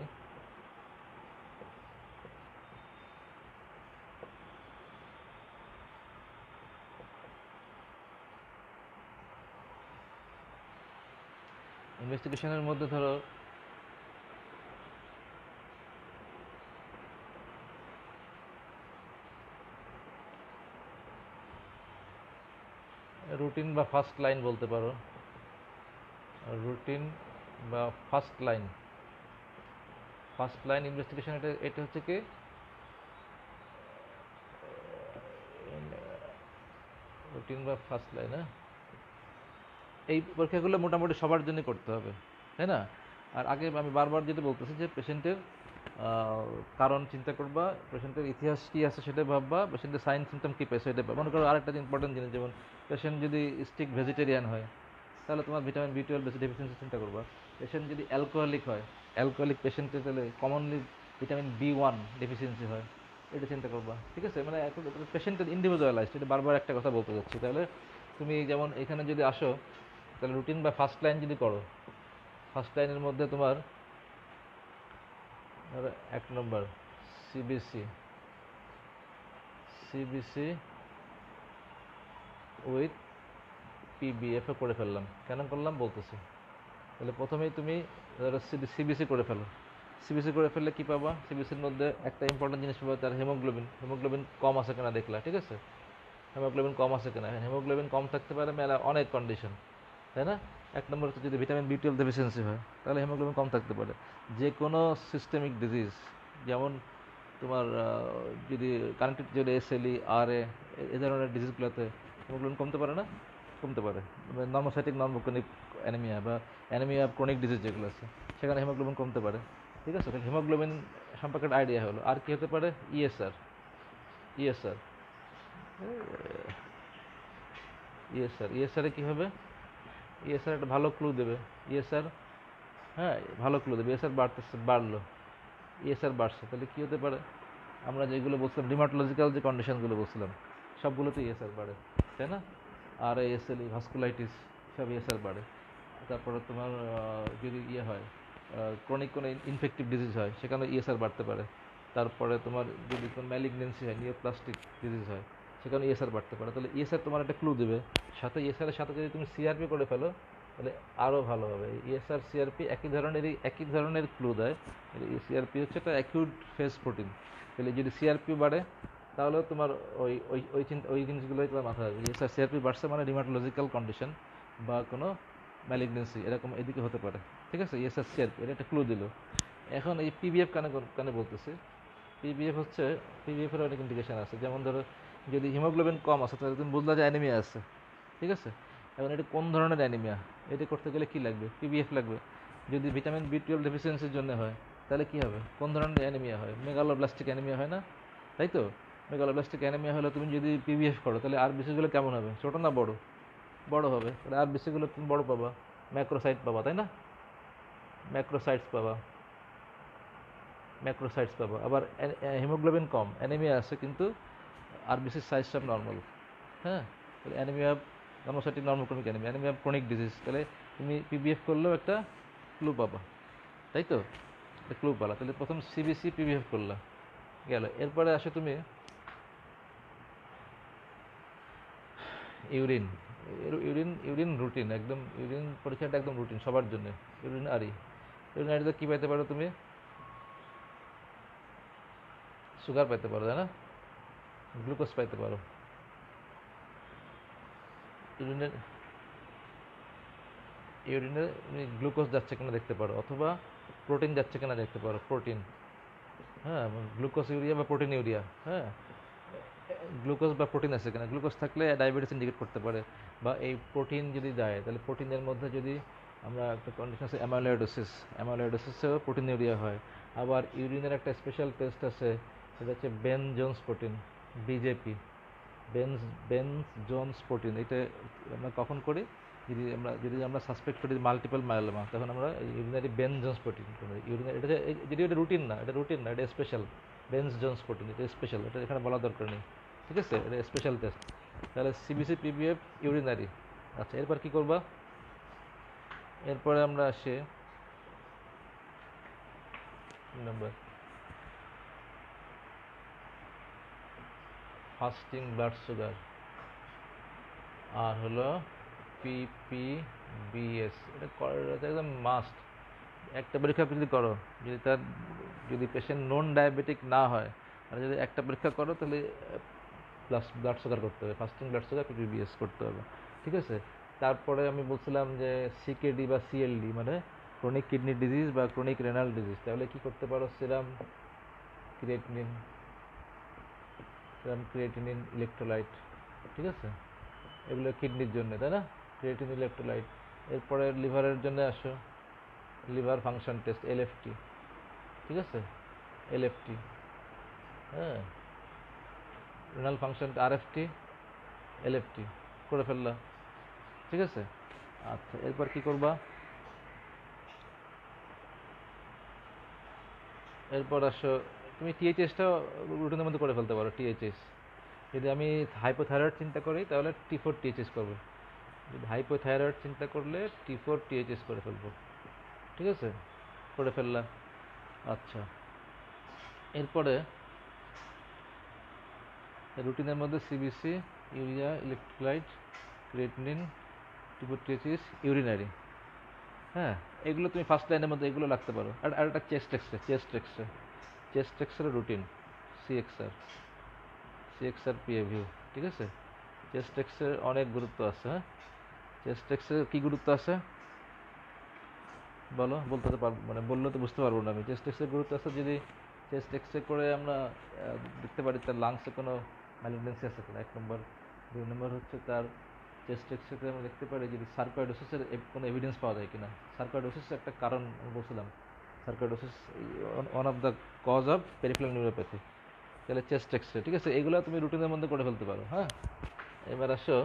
ইনভেস্টিগেশনের মধ্যে ধরো রুটিন বা ফার্স্ট লাইন বলতে পারো। রুটিন বা first line. First line investigation এটা এটা হচ্ছে কি? রুটিন বা ফার্স্ট লাইন হ্যাঁ? এই পরীক্ষাগুলো মোটামুটি সবার জন্য করতে হবে, তাই না? আর আগে আমি বারবার যেটা বলতেছি যে পেশেন্টের কারণ চিন্তা করবা পেশেন্টের ইতিহাস কী আছে সেটা ভাববা পেশেন্টের সাইন সিমটম কী পেয়েছে সেটা ভাববা। মনে করো আরেকটা ইম্পর্টেন্ট জিনিস, যেমন পেশেন্ট যদি স্ট্রিক্ট ভেজিটেরিয়ান হয়, তাহলে তোমার ভিটামিন বি টুয়েলভ বেশি ডেফিসিয়েন্সি চিন্তা করবা। পেশেন্ট যদি অ্যালকোহলিক হয় অ্যালকোহলিক পেশেন্টের তাহলে commonly vitamin B one deficiency হয়, এটা চিন্তা করবা। ঠিক আছে? মানে পেশেন্টের ইন্ডিভিজুয়ালাইজড এটা বারবার একটা কথা বলতে যাচ্ছি। তাহলে তুমি যেমন এখানে যদি আসো, তাহলে রুটিন বা ফার্স্ট লাইন যদি করো ফার্স্ট লাইনের মধ্যে তোমার ধরো এক নম্বর সিবিসি সিবিসি উইথ পিবিএফে করে ফেললাম। কেন করলাম? বলতেছি। তাহলে প্রথমেই তুমি, ধরো সিবিসি করে ফেলো। সিবিসি করে ফেললে কী পাবা? সিবিসির মধ্যে একটা ইম্পর্টেন্ট জিনিস পাবা, তার হেমোগ্লোবিন হেমোগ্লোবিন কম আছে কিনা দেখলা, ঠিক আছে? হেমোগ্লোবিন কম আছে কিনা? হেমোগ্লোবিন কম থাকতে পারে মেলা অনেক কন্ডিশন তাই না? এক নম্বর হচ্ছে যদি ভিটামিন বি টুয়েলভ ডেফিসিয়েন্সি হয়, তাহলে হেমোগ্লোবিন কম থাকতে পারে। যে কোনো সিস্টেমিক ডিজিজ যেমন তোমার যদি কানেক্টেড যদি এসএলই আর এ ধরনের ডিজিজগুলোতে হিমোগ্লোবিন কমতে পারে না? কমতে পারে। নর্মোসাইটিক নর্মোকনিক অ্যানিমিয়া বা অ্যানিমিয়া ক্রনিক ডিজিজ যেগুলো আছে, সেখানে হিমোগ্লোবিন কমতে পারে। ঠিক আছে? তাহলে হেমোগ্লোবিন সম্পর্কে আইডিয়া হলো। আর কী হতে পারে? ইএসআর ইএসআর ইএসআর ইএসআরে কী হবে? ইএসআর একটা ভালো ক্লু দেবে। ইএসআর হ্যাঁ ভালো ক্লু দেবে। ইএসআর বাড়তেছে, বাড়লো। ইএসআর বাড়ছে। তাহলে কী হতে পারে? আমরা যেগুলো বলছিলাম ডিমাটোলজিক্যাল যে কন্ডিশনগুলো বলছিলাম, সবগুলোতে ইএসআর বাড়ে, তাই না? আর এসএলই ভাস্কুলাইটিস সব ইএসআর বাড়ে। তারপরে তোমার যদি ইয়ে হয় ক্রনিক কোনো ইনফেক্টিভ ডিজিজ হয়, সেখানে ইএসআর বাড়তে পারে। তারপরে তোমার যদি কোনো ম্যালিগনেন্সি হয় নিওপ্লাস্টিক ডিজিজ হয় সেখানে ইএসআর বাড়তে পারে। তাহলে ইএসআর তোমার একটা ক্লু দেবে। সাথে ইএসআর এর সাথে যদি তুমি সিআরপি করে ফেলো, তাহলে আরও ভালো হবে। ইএসআর সিআরপি একই ধরনেরই, একই ধরনের ক্লু দেয়। সিআরপি হচ্ছে একটা অ্যাকিউট ফেস প্রোটিন তাহলে যদি সিআরপি বাড়ে, তাহলেও তোমার ওই ওই ওই চিন্তা, ওই জিনিসগুলোই তোমার মাথায় আসবে। ইএসআর সিআরপি বাড়ছে মানে রিমাটোলজিক্যাল কন্ডিশন বা কোনো ম্যালিগনেন্সি এরকম এদিকে হতে পারে। ঠিক আছে? ইএসআর সিআরপি এটা একটা ক্লু দিল। এখন এই পিবিএফ কানে কানে বলতেছে। পিবিএফ হচ্ছে পিবিএফ এর অনেক ইন্ডিকেশন আছে। যেমন ধরো যদি হিমোগ্লোবিন কম আছে, তাহলে তুমি বুঝলা যে অ্যানিমিয়া আছে। ঠিক আছে? এখন এটা কোন ধরনের অ্যানিমিয়া এটা করতে গেলে কী লাগবে? পিবিএফ লাগবে। যদি ভিটামিন বি টুয়েলভ ডেফিসিয়েন্সির জন্য হয়, তাহলে কী হবে? কোন ধরনের অ্যানিমিয়া হয়? মেগালোব্লাস্টিক অ্যানিমিয়া হয় না? তাই তো? মেগালোব্লাস্টিক অ্যানিমিয়া হলে তুমি যদি পিবিএফ করো, তাহলে আর বিসিগুলো কেমন হবে? ছোটো না বড়? বড় হবে। তাহলে আর বিসিগুলো তুমি বড় পাবা। ম্যাক্রোসাইট পাবা, তাই না? ম্যাক্রোসাইটস পাবা। ম্যাক্রোসাইটস পাবা। আবার হিমোগ্লোবিন কম। অ্যানিমিয়া আছে কিন্তু আরবিসির সাইজ সাইজটা নর্মাল হ্যাঁ? তাহলে anaemia normal normochromic anaemia anaemia chronic disease তাহলে তুমি পিবিএফ করলেও একটা ক্লু পাবা, তাই তো? ক্লু পালা, তাহলে প্রথম সিবিসি পিবিএফ করলা, গেল। এরপরে আসো তুমি ইউরিন ইউরিন ইউরিন রুটিন একদম ইউরিন পরীক্ষাটা একদম রুটিন সবার জন্য ইউরিন আরি ইউরিন আরিতে কী পাইতে পারো তুমি? সুগার পাইতে পারো, তাই না? গ্লুকোজ পাইতে পারো। ইউরিনের ইউরিনে গ্লুকোজ যাচ্ছে কিনা দেখতে পারো, অথবা প্রোটিন যাচ্ছে কিনা দেখতে পারো, প্রোটিন। হ্যাঁ গ্লুকোজ ইউরিয়া বা প্রোটিন ইউরিয়া হ্যাঁ। গ্লুকোজ বা প্রোটিন আছে কিনা, গ্লুকোজ থাকলে ডায়াবেটিস ইন্ডিকেট করতে পারে, বা এই প্রোটিন যদি দেয় তাহলে প্রোটিনের মধ্যে যদি আমরা একটা কন্ডিশন আছে অ্যামাইলয়েডোসিস অ্যামাইলয়েডোসিসেও প্রোটিন ইউরিয়া হয়। আবার ইউরিনের একটা স্পেশাল টেস্ট আছে, সেটা হচ্ছে Bence Jones protein BJP Bence Bence Jones protein এটা আমরা কখন করি? যদি আমরা যদি আমরা সাসপেক্ট করি মাল্টিপল মায়োলোমা তখন আমরা urinary Bence Jones protein urinary এটা যদি এটা রুটিন না, এটা রুটিন না, এটা স্পেশাল বেনস জোন্স প্রোটিন এটা স্পেশাল এটা এখানে বলা দরকার নেই। ঠিক আছে? এটা স্পেশাল টেস্ট তাহলে সিবিসি পিবিএফ ইউরিনারি আচ্ছা এরপর কী করবা? এরপরে আমরা আসি। Number fasting blood sugar. আর হলো পিপিবিএস এটা করাটা একদম মাস্ট। একটা পরীক্ষা যদি করো, যদি তার, যদি পেশেন্ট নন ডায়াবেটিক না হয়, আর যদি একটা পরীক্ষা করো, তাহলে প্লাস ব্লাড সুগার করতে হবে ফাস্টিং ব্লাড সুগার পিপিবিএস করতে হবে। ঠিক আছে? তারপরে আমি বলছিলাম যে সিকেডি বা সিএলডি মানে ক্রনিক কিডনি ডিজিজ বা ক্রনিক রেনাল ডিজিজ তাহলে কি করতে পারো? Serum creatinine serum creatinine electrolyte ঠিক আছে? এগুলো কিডনির জন্য, তাই না? ক্রিয়েটিন ইলেকট্রোলাইট এরপরে লিভারের জন্য আসো। লিভার ফাংশন টেস্ট এলএফটি ঠিক আছে? এলএফটি হ্যাঁ? রেনাল ফাংশন আরএফটি এলএফটি করে ফেললা, ঠিক আছে? আচ্ছা এরপর কি করবা? এরপর আসো তুমি টিএইচএসটা রুটিনের মধ্যে করে ফেলতে পারো টিএইচএস যদি আমি হাইপোথাইরয়েড চিন্তা করি, তাহলে টি ফোর টিএইচএস করব। যদি হাইপোথাইরয়েড চিন্তা করলে টি ফোর টিএইচএস করে ফেলব। ঠিক আছে? করে ফেললাম। আচ্ছা। এরপরে রুটিনের মধ্যে সিবিসি ইউরিয়া ইলেকট্রোলাইট ক্রিয়েটিনিন টিপোটিএচিস ইউরিনারি হ্যাঁ? এগুলো তুমি ফার্স্ট লাইনের মধ্যে এগুলো লাগতে পারো। আর একটা chest X-ray chest X-ray chest X-ray routine CXR CXR PA view ঠিক আছে? চেস্ট এক্সের অনেক গুরুত্ব আছে হ্যাঁ? চেস্ট এক্সের কী গুরুত্ব আছে? বলো, বলতে পারব মানে বললে তো বুঝতে পারব না আমি। চেস্ট এক্সের গুরুত্ব আছে যদি চেস্ট এক্সরে করে আমরা দেখতে পারি তার লাংসে কোনো ম্যালিগনেন্সি আছে কিনা, এক নম্বর। দুই নম্বর হচ্ছে তার চেস্ট এক্সরে করে আমরা দেখতে পারি যদি সার্কোয়াইডোসিসের কোনো এভিডেন্স পাওয়া যায় কিনা। সার্কোয়াইডোসিস একটা কারণ আমি বলছিলাম। Sarcoidosis one of the cause of peripheral neuropathy তাহলে চেস্ট এক্সরে ঠিক আছে এগুলো তুমি রুটিনের মধ্যে করে ফেলতে পারো হ্যাঁ এবার আসো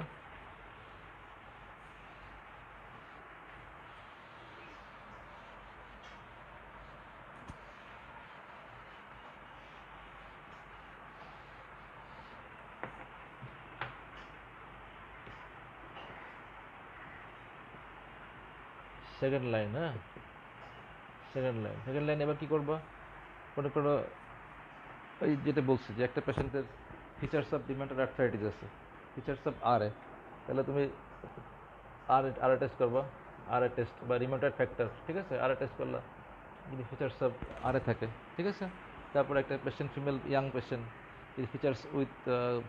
সেকেন্ড লাইন হ্যাঁ সেকেন্ড লাইন সেকেন্ড লাইন এবার কি করবা? মনে করো, ওই যেটা বলছি যে একটা পেশেন্টের ফিচার্স অফ ডিমেন্টাল আর্থ্রাইটিস আছে। Features of R A. তাহলে তুমি আর আর টেস্ট করবা। আর এ টেস্ট বা রিমোটাইড ফ্যাক্টর ঠিক আছে? আর এ টেস্ট করলা যদি ফিচার্স অফ আর এ থাকে, ঠিক আছে? তারপর একটা পেশেন্ট ফিমেল ইয়াং পেশেন্ট যদি features with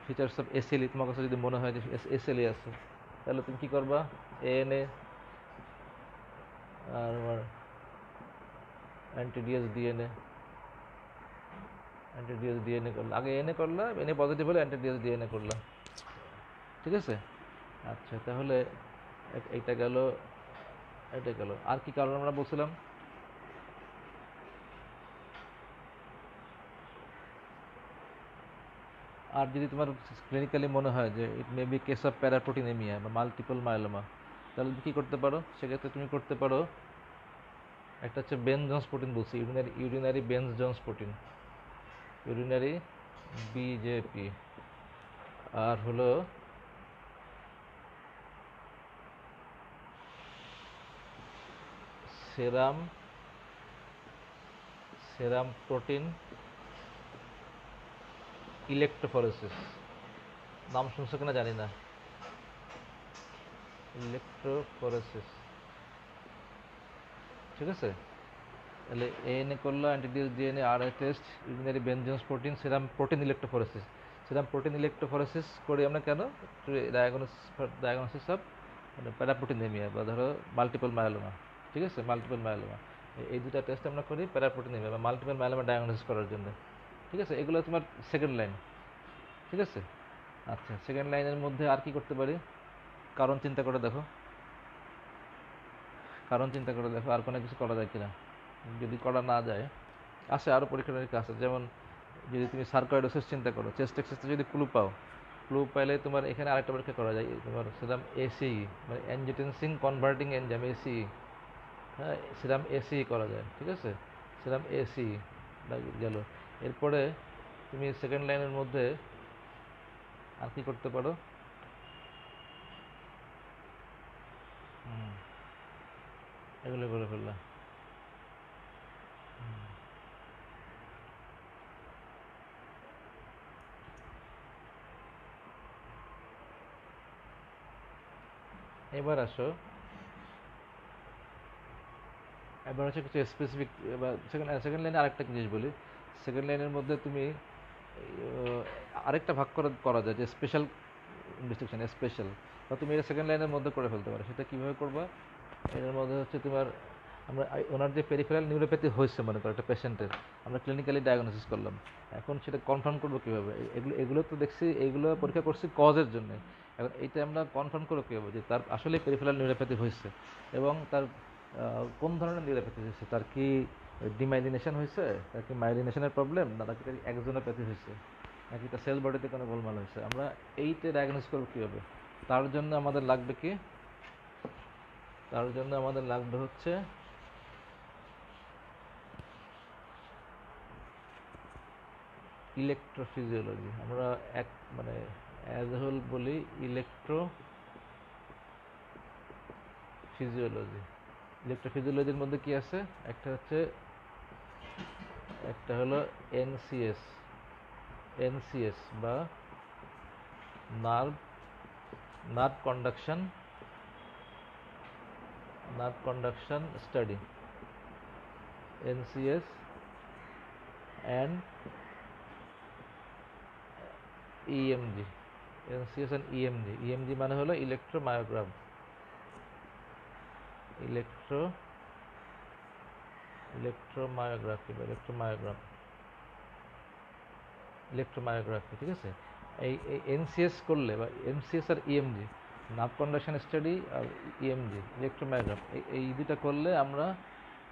features of SLE তোমার কাছে যদি মনে হয় যে এসএলই আছে, তাহলে তুমি কি করবা? এএনএ আর anti DS DNA anti DS DNA করলাম আগে এনএ করলাম এনএ পজিটিভ হলে অ্যান্টিডিএস ডিএনএ করলাম ঠিক আছে? আচ্ছা তাহলে এ- এইটা গেল এটা গেল। আর কি কারণ আমরা বলছিলাম? আর যদি তোমার ক্লিনিক্যালি মনে হয় যে it may be case of paraproteinaemia বা মাল্টিপল মায়োলোমা তাহলে তুমি কী করতে পারো? সেক্ষেত্রে তুমি করতে পারো একটা হচ্ছে বেন জন্স প্রোটিন বলছি urinary urinary Bence Jones protein urinary BJP আর হলো সেরাম সেরাম প্রোটিন ইলেকট্রোফরেসিস নাম শুনছো কিনা জানি না ইলেকট্রোফরেসিস ঠিক আছে? তাহলে এএনএ করল অ্যান্টিডিএস ডিএনএ আর test urinary Bence Jones protein serum protein electrophoresis serum protein electrophoresis করি আমরা কেন? ডায়াগনোসিস ডায়াগনোসিস অফ মানে প্যারাপ্রোটিনেমিয়া বা ধরো মাল্টিপল মায়োলোমা ঠিক আছে? মাল্টিপল মায়োলোমা এই দুটা টেস্ট আমরা করি প্যারাপ্রোটিনেমিয়া বা মাল্টিপল মায়োলোমা ডায়াগনোসিস করার জন্য। ঠিক আছে? এগুলো তোমার সেকেন্ড লাইন ঠিক আছে? আচ্ছা সেকেন্ড লাইনের মধ্যে আর কি করতে পারি? কারণ চিন্তা করে দেখো। কারণ চিন্তা করে দেখো, আর কোনো কিছু করা যায় কিনা। যদি করা না যায় আছে আরও পরীক্ষা নিরীক্ষা আছে। যেমন যদি তুমি সার্কয়েডোসিস চিন্তা করো, চেস্ট এক্সেসে যদি ক্লু পাও, ক্লু পাইলে তোমার এখানে আরেকটা পরীক্ষা করা যায়, তোমার সেরাম এসি মানে অ্যানজিটেন্সিন কনভার্টিং এনজাম এসি হ্যাঁ সেরাম এসি করা যায়, ঠিক আছে? সেরাম এসি গেল। এরপরে তুমি সেকেন্ড লাইনের মধ্যে আর কি করতে পারো? এগুলো করে ফেললাম এবার আসো। এবার হচ্ছে কিছু স্পেসিফিক সেকেন্ড সেকেন্ড লাইনে আরেকটা জিনিস বলি। সেকেন্ড লাইনের মধ্যে তুমি আরেকটা ভাগ করা করা যায়, যে স্পেশাল ইনভেস্টিগেশন স্পেশাল বা তুমি এটা সেকেন্ড লাইনের মধ্যে করে ফেলতে পারো। সেটা কীভাবে করবা? এর মধ্যে হচ্ছে তোমার আমরা ওনার যে পেরিফেরাল নিউরোপ্যাথি হয়েছে মনে করো, একটা পেশেন্টের আমরা ক্লিনিক্যালি ডায়াগনোসিস করলাম। এখন সেটা কনফার্ম করব কীভাবে? এগুলো এগুলো তো দেখছি, এগুলো পরীক্ষা করছি কজের জন্য। এখন এইটা আমরা কনফার্ম করে কীভাবে যে তার আসলে পেরিফেরাল নিউরোপ্যাথি হয়েছে এবং তার কোন ধরনের নিউরোপ্যাথি হয়েছে? তার কি ডিমাইলিনেশন হয়েছে? তার কি মাইলিনেশনের প্রবলেম না, তার কি একজনোপ্যাথি হয়েছে? নাকি তার সেল বডিতে কোনো গোলমাল হয়েছে? আমরা এইটা ডায়াগনোস করব কীভাবে? তার জন্য আমাদের লাগবে কি? তার জন্য আমাদের লাগবে হচ্ছে ইলেকট্রোফিজিওলজি আমরা এক মানে অ্যাজ হোল বলি ইলেকট্রো ফিজিওলজি ইলেকট্রোফিজিওলজির মধ্যে কি আছে? একটা হচ্ছে, একটা হলো এনসিএস এনসিএস বা nerve nerve conduction nerve conduction study NCS and EMG NCS and EMG EMG মানে হলো ইলেকট্রোমায়োগ্রাম ইলেকট্রো ইলেকট্রোমায়োগ্রাফি বা ইলেকট্রোমায়োগ্রাম ইলেকট্রোমায়োগ্রাফি ঠিক আছে? এই এনসিএস করলে বা এনসিএস আর ইএমজি নার্ভ কন্ডাকশন স্টাডি আর ইএমজি ইলেকট্রোমায়োগ্রাফ এই দুটা করলে আমরা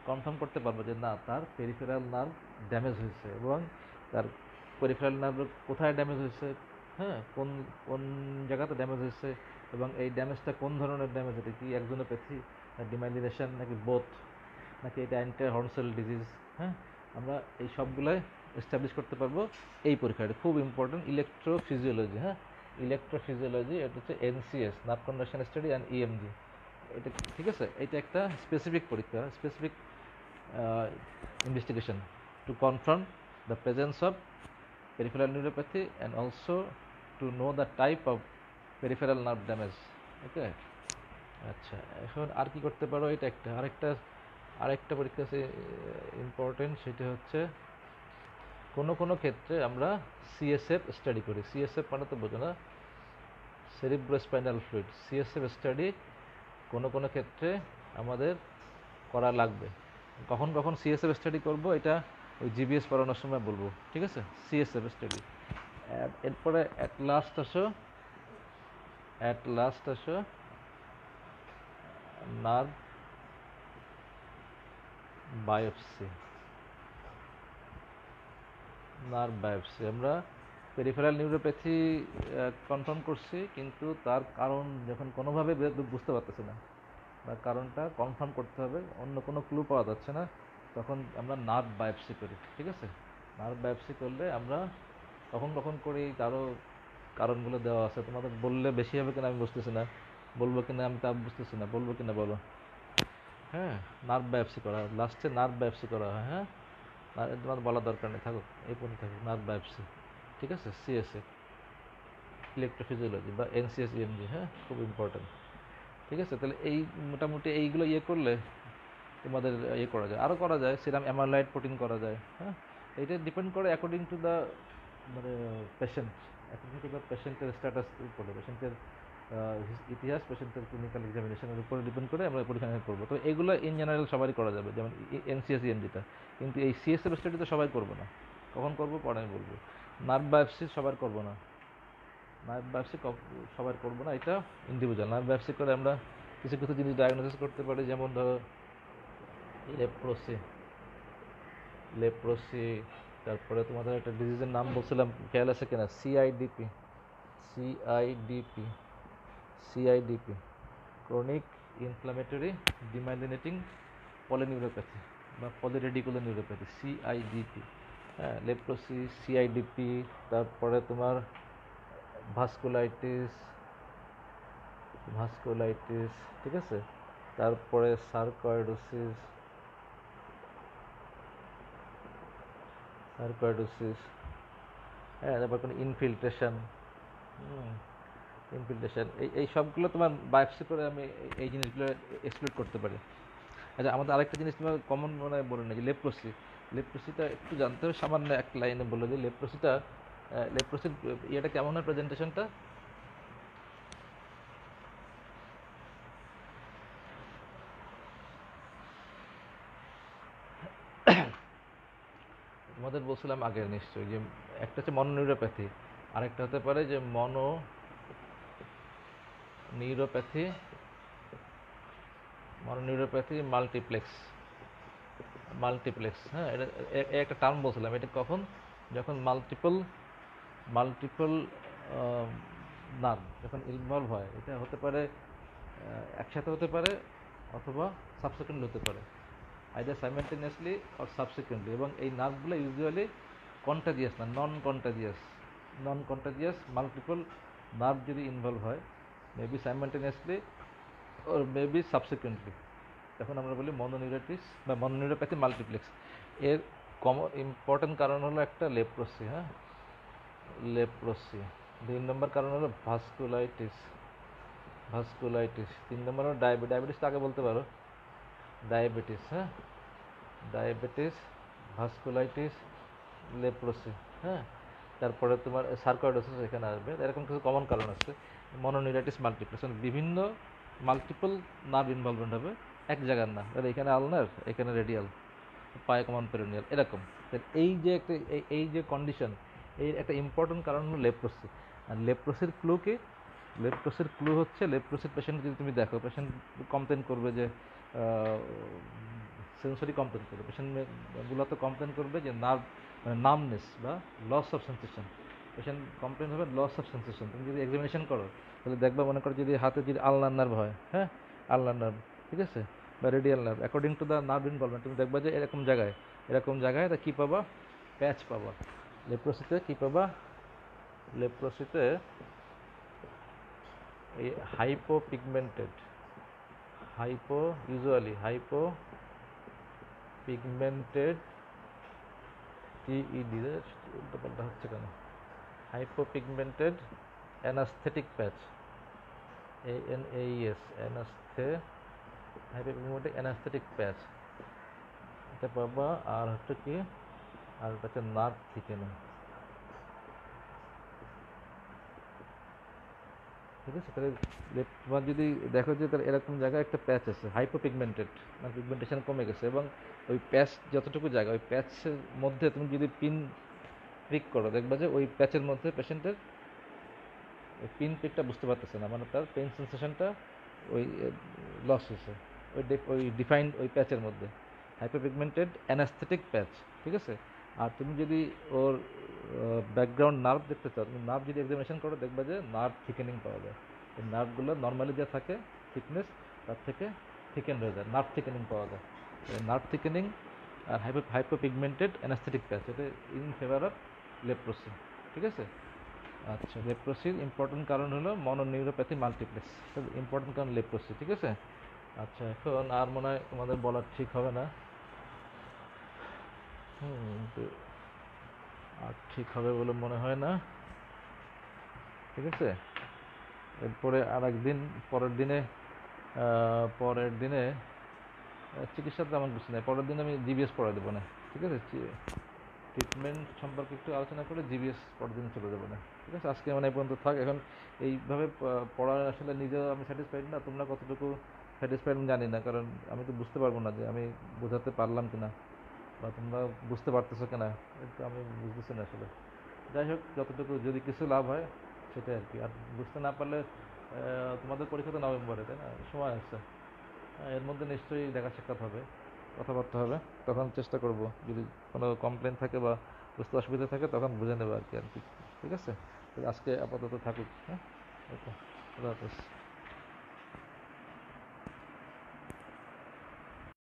কনফার্ম করতে পারব যে না, তার পেরিফেরাল নার্ভ ড্যামেজ হয়েছে এবং তার পেরিফেরাল নার্ভ কোথায় ড্যামেজ হয়েছে হ্যাঁ কোন কোন জায়গাতে ড্যামেজ হয়েছে এবং এই ড্যামেজটা কোন ধরনের ড্যামেজ এটা কি একজনোপ্যাথি ডিমাইলিনেশন নাকি বোথ নাকি এটা অ্যান্টার হর্নসেল ডিজিজ হ্যাঁ আমরা এই সবগুলোই এস্টাবলিশ করতে পারব এই পরীক্ষাটা খুব ইম্পর্টেন্ট ইলেকট্রোফিজিওলজি হ্যাঁ ইলেকট্রোফিজিওলজি এটা হচ্ছে NCS nerve conduction study and EMG এটা ঠিক আছে? এটা একটা স্পেসিফিক পরীক্ষা specific investigation to confirm the presence of peripheral neuropathy and also to know the type of peripheral nerve damage. Okay আচ্ছা এখন আর কি করতে পারো? এটা একটা, আরেকটা আরেকটা পরীক্ষা আছে ইম্পর্টেন্ট সেটা হচ্ছে কোনো কোনো ক্ষেত্রে আমরা সিএসএফ স্টাডি করি। সিএসএফ মানে তো বোঝো না সেরিব্রোস্পাইনাল ফ্লুইড সিএসএফ স্টাডি কোনো কোনো ক্ষেত্রে আমাদের করা লাগবে। কখন কখন সিএসএফ স্টাডি করব এটা ওই জিবিএস পড়ানোর সময় বলব, ঠিক আছে? সিএসএফ স্টাডি এরপরে অ্যাট লাস্ট আসো অ্যাট লাস্ট আসো নার্ভ বায়োপসি নার্ভ বায়োপসি আমরা পেরিফেরাল নিউরোপ্যাথি কনফার্ম করছি, কিন্তু তার কারণ যখন কোনোভাবে বুঝতে পারতেছি না। বা কারণটা কনফার্ম করতে হবে, অন্য কোনো ক্লু পাওয়া যাচ্ছে না। তখন আমরা নার্ভ বায়োপসি করি, ঠিক আছে? নার্ভ বায়োপসি করলে আমরা কখন কখন করি, তারও কারণগুলো দেওয়া আছে। তোমাদের বললে বেশি হবে কিনা আমি বুঝতেছি না। বলব কিনা আমি তা বুঝতেছি না। বলব কিনা বলো। হ্যাঁ নার্ভ বায়োপসি করা। লাস্টে নার্ভ বায়োপসি করা হয় হ্যাঁ? তোমার বলার দরকার নেই, থাকুক, এই পর্যন্ত থাকুক নার্ভ বায়োপসি ঠিক আছে? সিএসএ ইলেকট্রোফিজিওলজি বা এনসিএস ইএমজি হ্যাঁ? খুব ইম্পর্টেন্ট ঠিক আছে? তাহলে এই মোটামুটি এইগুলো ইয়ে করলে তোমাদের ইয়ে করা যায়। আরও করা যায় সিরাম অ্যামালাইট প্রোটিন করা যায় হ্যাঁ? এইটা ডিপেন্ড করে অ্যাকর্ডিং টু দ্য মানে পেশেন্ট অ্যাকর্ডিং টু দ্য পেশেন্টের স্ট্যাটাস উপরে পেশেন্টের ইতিহাস পেশেন্টের ক্লিনিক্যাল এক্সামিনেশনের উপরে ডিপেন্ড করে আমরা পরীক্ষা নিরীক্ষা করব। তো এগুলো ইন জেনারেল সবারই করা যাবে, যেমন এনসিএস ইএমজিটা কিন্তু এই সিএসএফ স্টাডি তো সবাই করব না। কখন করব, পরে আমি বলব। নার্ভ বায়োপসি সবার করব না। নার্ভ বায়োপসি সবার করব না, এটা ইন্ডিভিজুয়াল নার্ভ বায়োপসি করে আমরা কিছু কিছু জিনিস ডায়াগনোসিস করতে পারি, যেমন ধরো লেপ্রোসি লেপ্রোসি তারপরে তোমাদের একটা ডিজিজের নাম বলছিলাম, খেয়াল আছে কিনা? CIDP CIDP CIDP chronic inflammatory demyelinating polyneuropathy বা পলিরেডিকুলার নিউরোপ্যাথি সিআইডিপি হ্যাঁ লেপ্রোসি সিআইডিপি তারপরে তোমার ভাস্কুলাইটিস ভাস্কুলাইটিস ঠিক আছে? তারপরে সার্কয়েডোসিস সার্কয়েডোসিস হ্যাঁ তারপর কোনো ইনফিল্ট্রেশন ইনফিল্ট্রেশন এই এই সবগুলো তোমার বায়োপসি করে আমি এই- জিনিসগুলো এক্সক্লুড করতে পারি। আচ্ছা আমাদের আরেকটা জিনিস তোমার কমন মনে হয় বলে না, যে লেপ্রোসি লেপ্রোসিটা একটু জানতে হবে, সামান্য এক লাইনে বলে দিই। লেপ্রোসিটা লেপ্রোসির ইয়েটা কেমন হয় প্রেজেন্টেশনটা তোমাদের বলছিলাম আগে নিশ্চয়ই, যে একটা হচ্ছে মনোনিউরোপ্যাথি আরেকটা হতে পারে যে mononeuropathy mononeuropathy multiplex multiplex হ্যাঁ? এটা একটা টার্ম বলছিলাম, এটা কখন? যখন মাল্টিপল মাল্টিপল নার্ভ যখন ইনভলভ হয়, এটা হতে পারে একসাথে হতে পারে অথবা সাবসিকুয়েন্টলি হতে পারে আইদার সাইমেন্টেনিয়াসলি অর সাবসিকুয়েন্টলি এবং এই নার্ভগুলো ইউজুয়ালি কন্টাজিয়াস না non contagious non contagious multiple nerve যদি ইনভলভ হয় maybe simultaneously or maybe subsequently তখন আমরা বলি মনোনিউরাইটিস বা মনোনিউরোপ্যাথি মাল্টিপ্লেক্স এর কম ইম্পর্টেন্ট কারণ হলো একটা লেপ্রোসি হ্যাঁ? লেপ্রোসি দুই নম্বর কারণ হলো ভাস্কুলাইটিস ভাস্কুলাইটিস তিন নম্বর হলো ডায়াবেটিস ডায়াবেটিসটা আগে বলতে পারো। ডায়াবেটিস হ্যাঁ? ডায়াবেটিস ভাস্কুলাইটিস লেপ্রোসি হ্যাঁ? তারপরে তোমার সার্কোইডোসিস এখানে আসবে। এরকম কিছু কমন কারণ আছে। মনোনিউরাইটিস মাল্টিপ্লেক্স বিভিন্ন মাল্টিপল নার্ভ ইনভলভমেন্ট হবে, এক জায়গার না তাহলে এখানে আলনার এখানে রেডিয়াল পায়ে কমান পেরোনিয়াল এরকম এই যে একটা, এই- যে কন্ডিশন এই একটা ইম্পর্টেন্ট কারণ হলো লেপ্রোসি। আর লেপ্রোসির ক্লু কি? লেপ্রোসির ক্লু হচ্ছে, লেপ্রোসির পেশেন্ট যদি তুমি দেখো পেশেন্ট কমপ্লেন করবে যে সেন্সরি কমপ্লেন করবে। পেশেন্টগুলো তো কমপ্লেন করবে যে নার্ভ মানে নামনেস বা loss of sensation patient complain হবে লস অফ সেন্সেশন তুমি যদি এক্সামিনেশন করো, তাহলে দেখবা মনে করো যদি হাতে যদি আলনার নার্ভ হয় হ্যাঁ? আলনার নার্ভ ঠিক আছে? বা radial nerve according to the nerve involvement তুমি দেখবা যে এরকম জায়গায় এরকম জায়গায় তা কী পাবা? প্যাচ পাবা। লেপ্রোসিতে কী পাবা? লেপ্রোসিতে এই hypo pigmented hypo usually hypo pigmented টিইডি উল্টোপাল্টা হচ্ছে কেন? Hypopigmented anaesthetic patch A N এইএস অ্যানাস্থে হাইপো পিগমেন্টেড অ্যানাস্থেটিক প্যাচ। এটা পাবা আর হচ্ছে কি, আর ওটা হচ্ছে নার্ভ থিকেনিং ঠিক আছে? তাহলে তোমার যদি দেখো যে তাহলে এরকম জায়গায় একটা প্যাচ আছে হাইপো পিগমেন্টেড মানে পিগমেন্টেশন কমে গেছে এবং ওই প্যাচ, যতটুকু জায়গা, ওই প্যাচের মধ্যে তুমি যদি পিন প্রিক করো, দেখবা যে ওই প্যাচের মধ্যে পেশেন্টের ওই পিন প্রিকটা বুঝতে পারতেছে না মানে তার পেন সেন্সেশনটা ওই লস হয়েছে, ওই ওই ডিফাইন্ড ওই প্যাচের মধ্যে। হাইপোপিগমেন্টেড অ্যানাস্থেটিক প্যাচ ঠিক আছে? আর তুমি যদি ওর ব্যাকগ্রাউন্ড নার্ভ দেখতে চাও, তুমি নার্ভ যদি এক্সামিনেশন করো, দেখবা যে নার্ভ থিকেনিং পাওয়া যায়। এই নার্ভগুলো নর্মালি যা থাকে থিকনেস তার থেকে থিকেন হয়ে যায় নার্ভ থিকেনিং পাওয়া যায়। নার্ভ থিকেনিং আর হাইপো হাইপোপিগমেন্টেড অ্যানাস্থেটিক প্যাচ এটা ইন ফেভার অফ লেপ্রোসি ঠিক আছে? আচ্ছা। লেপ্রোসির ইম্পর্টেন্ট কারণ হলো মনোনিউরোপ্যাথি মাল্টিপ্লেক্স ইম্পর্টেন্ট কারণ লেপ্রোসি ঠিক আছে? আচ্ছা এখন আর মনে হয় তোমাদের বলার ঠিক হবে না। হুম তো আর ঠিক হবে বলে মনে হয় না ঠিক আছে? এরপরে আর একদিন পরের দিনে পরের দিনে চিকিৎসা তেমন কিছু নেই পরের দিন আমি জিবিএস পড়া দেবো না ঠিক আছে? ট্রিটমেন্ট সম্পর্কে একটু আলোচনা করে জিবিএস পরের দিন চলে যাব না। ঠিক আছে? আজকে মানে এই পর্যন্ত থাক। এখন এইভাবে পড়া আসলে নিজেও আমি স্যাটিসফাইড না, তোমরা কতটুকু স্যাটিসফাইড আমি জানি না। কারণ আমি তো বুঝতে পারব না যে আমি বোঝাতে পারলাম কিনা বা তোমরা বুঝতে পারতেছো কিনা। এটা আমি বুঝতেছি না আসলে। যাই হোক, যতটুকু যদি কিছু লাভ হয়, সেটাই আর কি আর বুঝতে না পারলে তোমাদের পরীক্ষা তো নভেম্বরে, তাই না? সময় আছে। এর মধ্যে নিশ্চয়ই দেখা সাক্ষাৎ হবে। কথাবার্তা হবে, তখন চেষ্টা করব। যদি কোনো কমপ্লেন থাকে বা বুঝতে অসুবিধা থাকে, তখন বুঝে নেব আর কি আর কি। ঠিক আছে? আজকে আপাতত থাকুক হ্যাঁ? ওকে, আল্লাহ হাফেজ।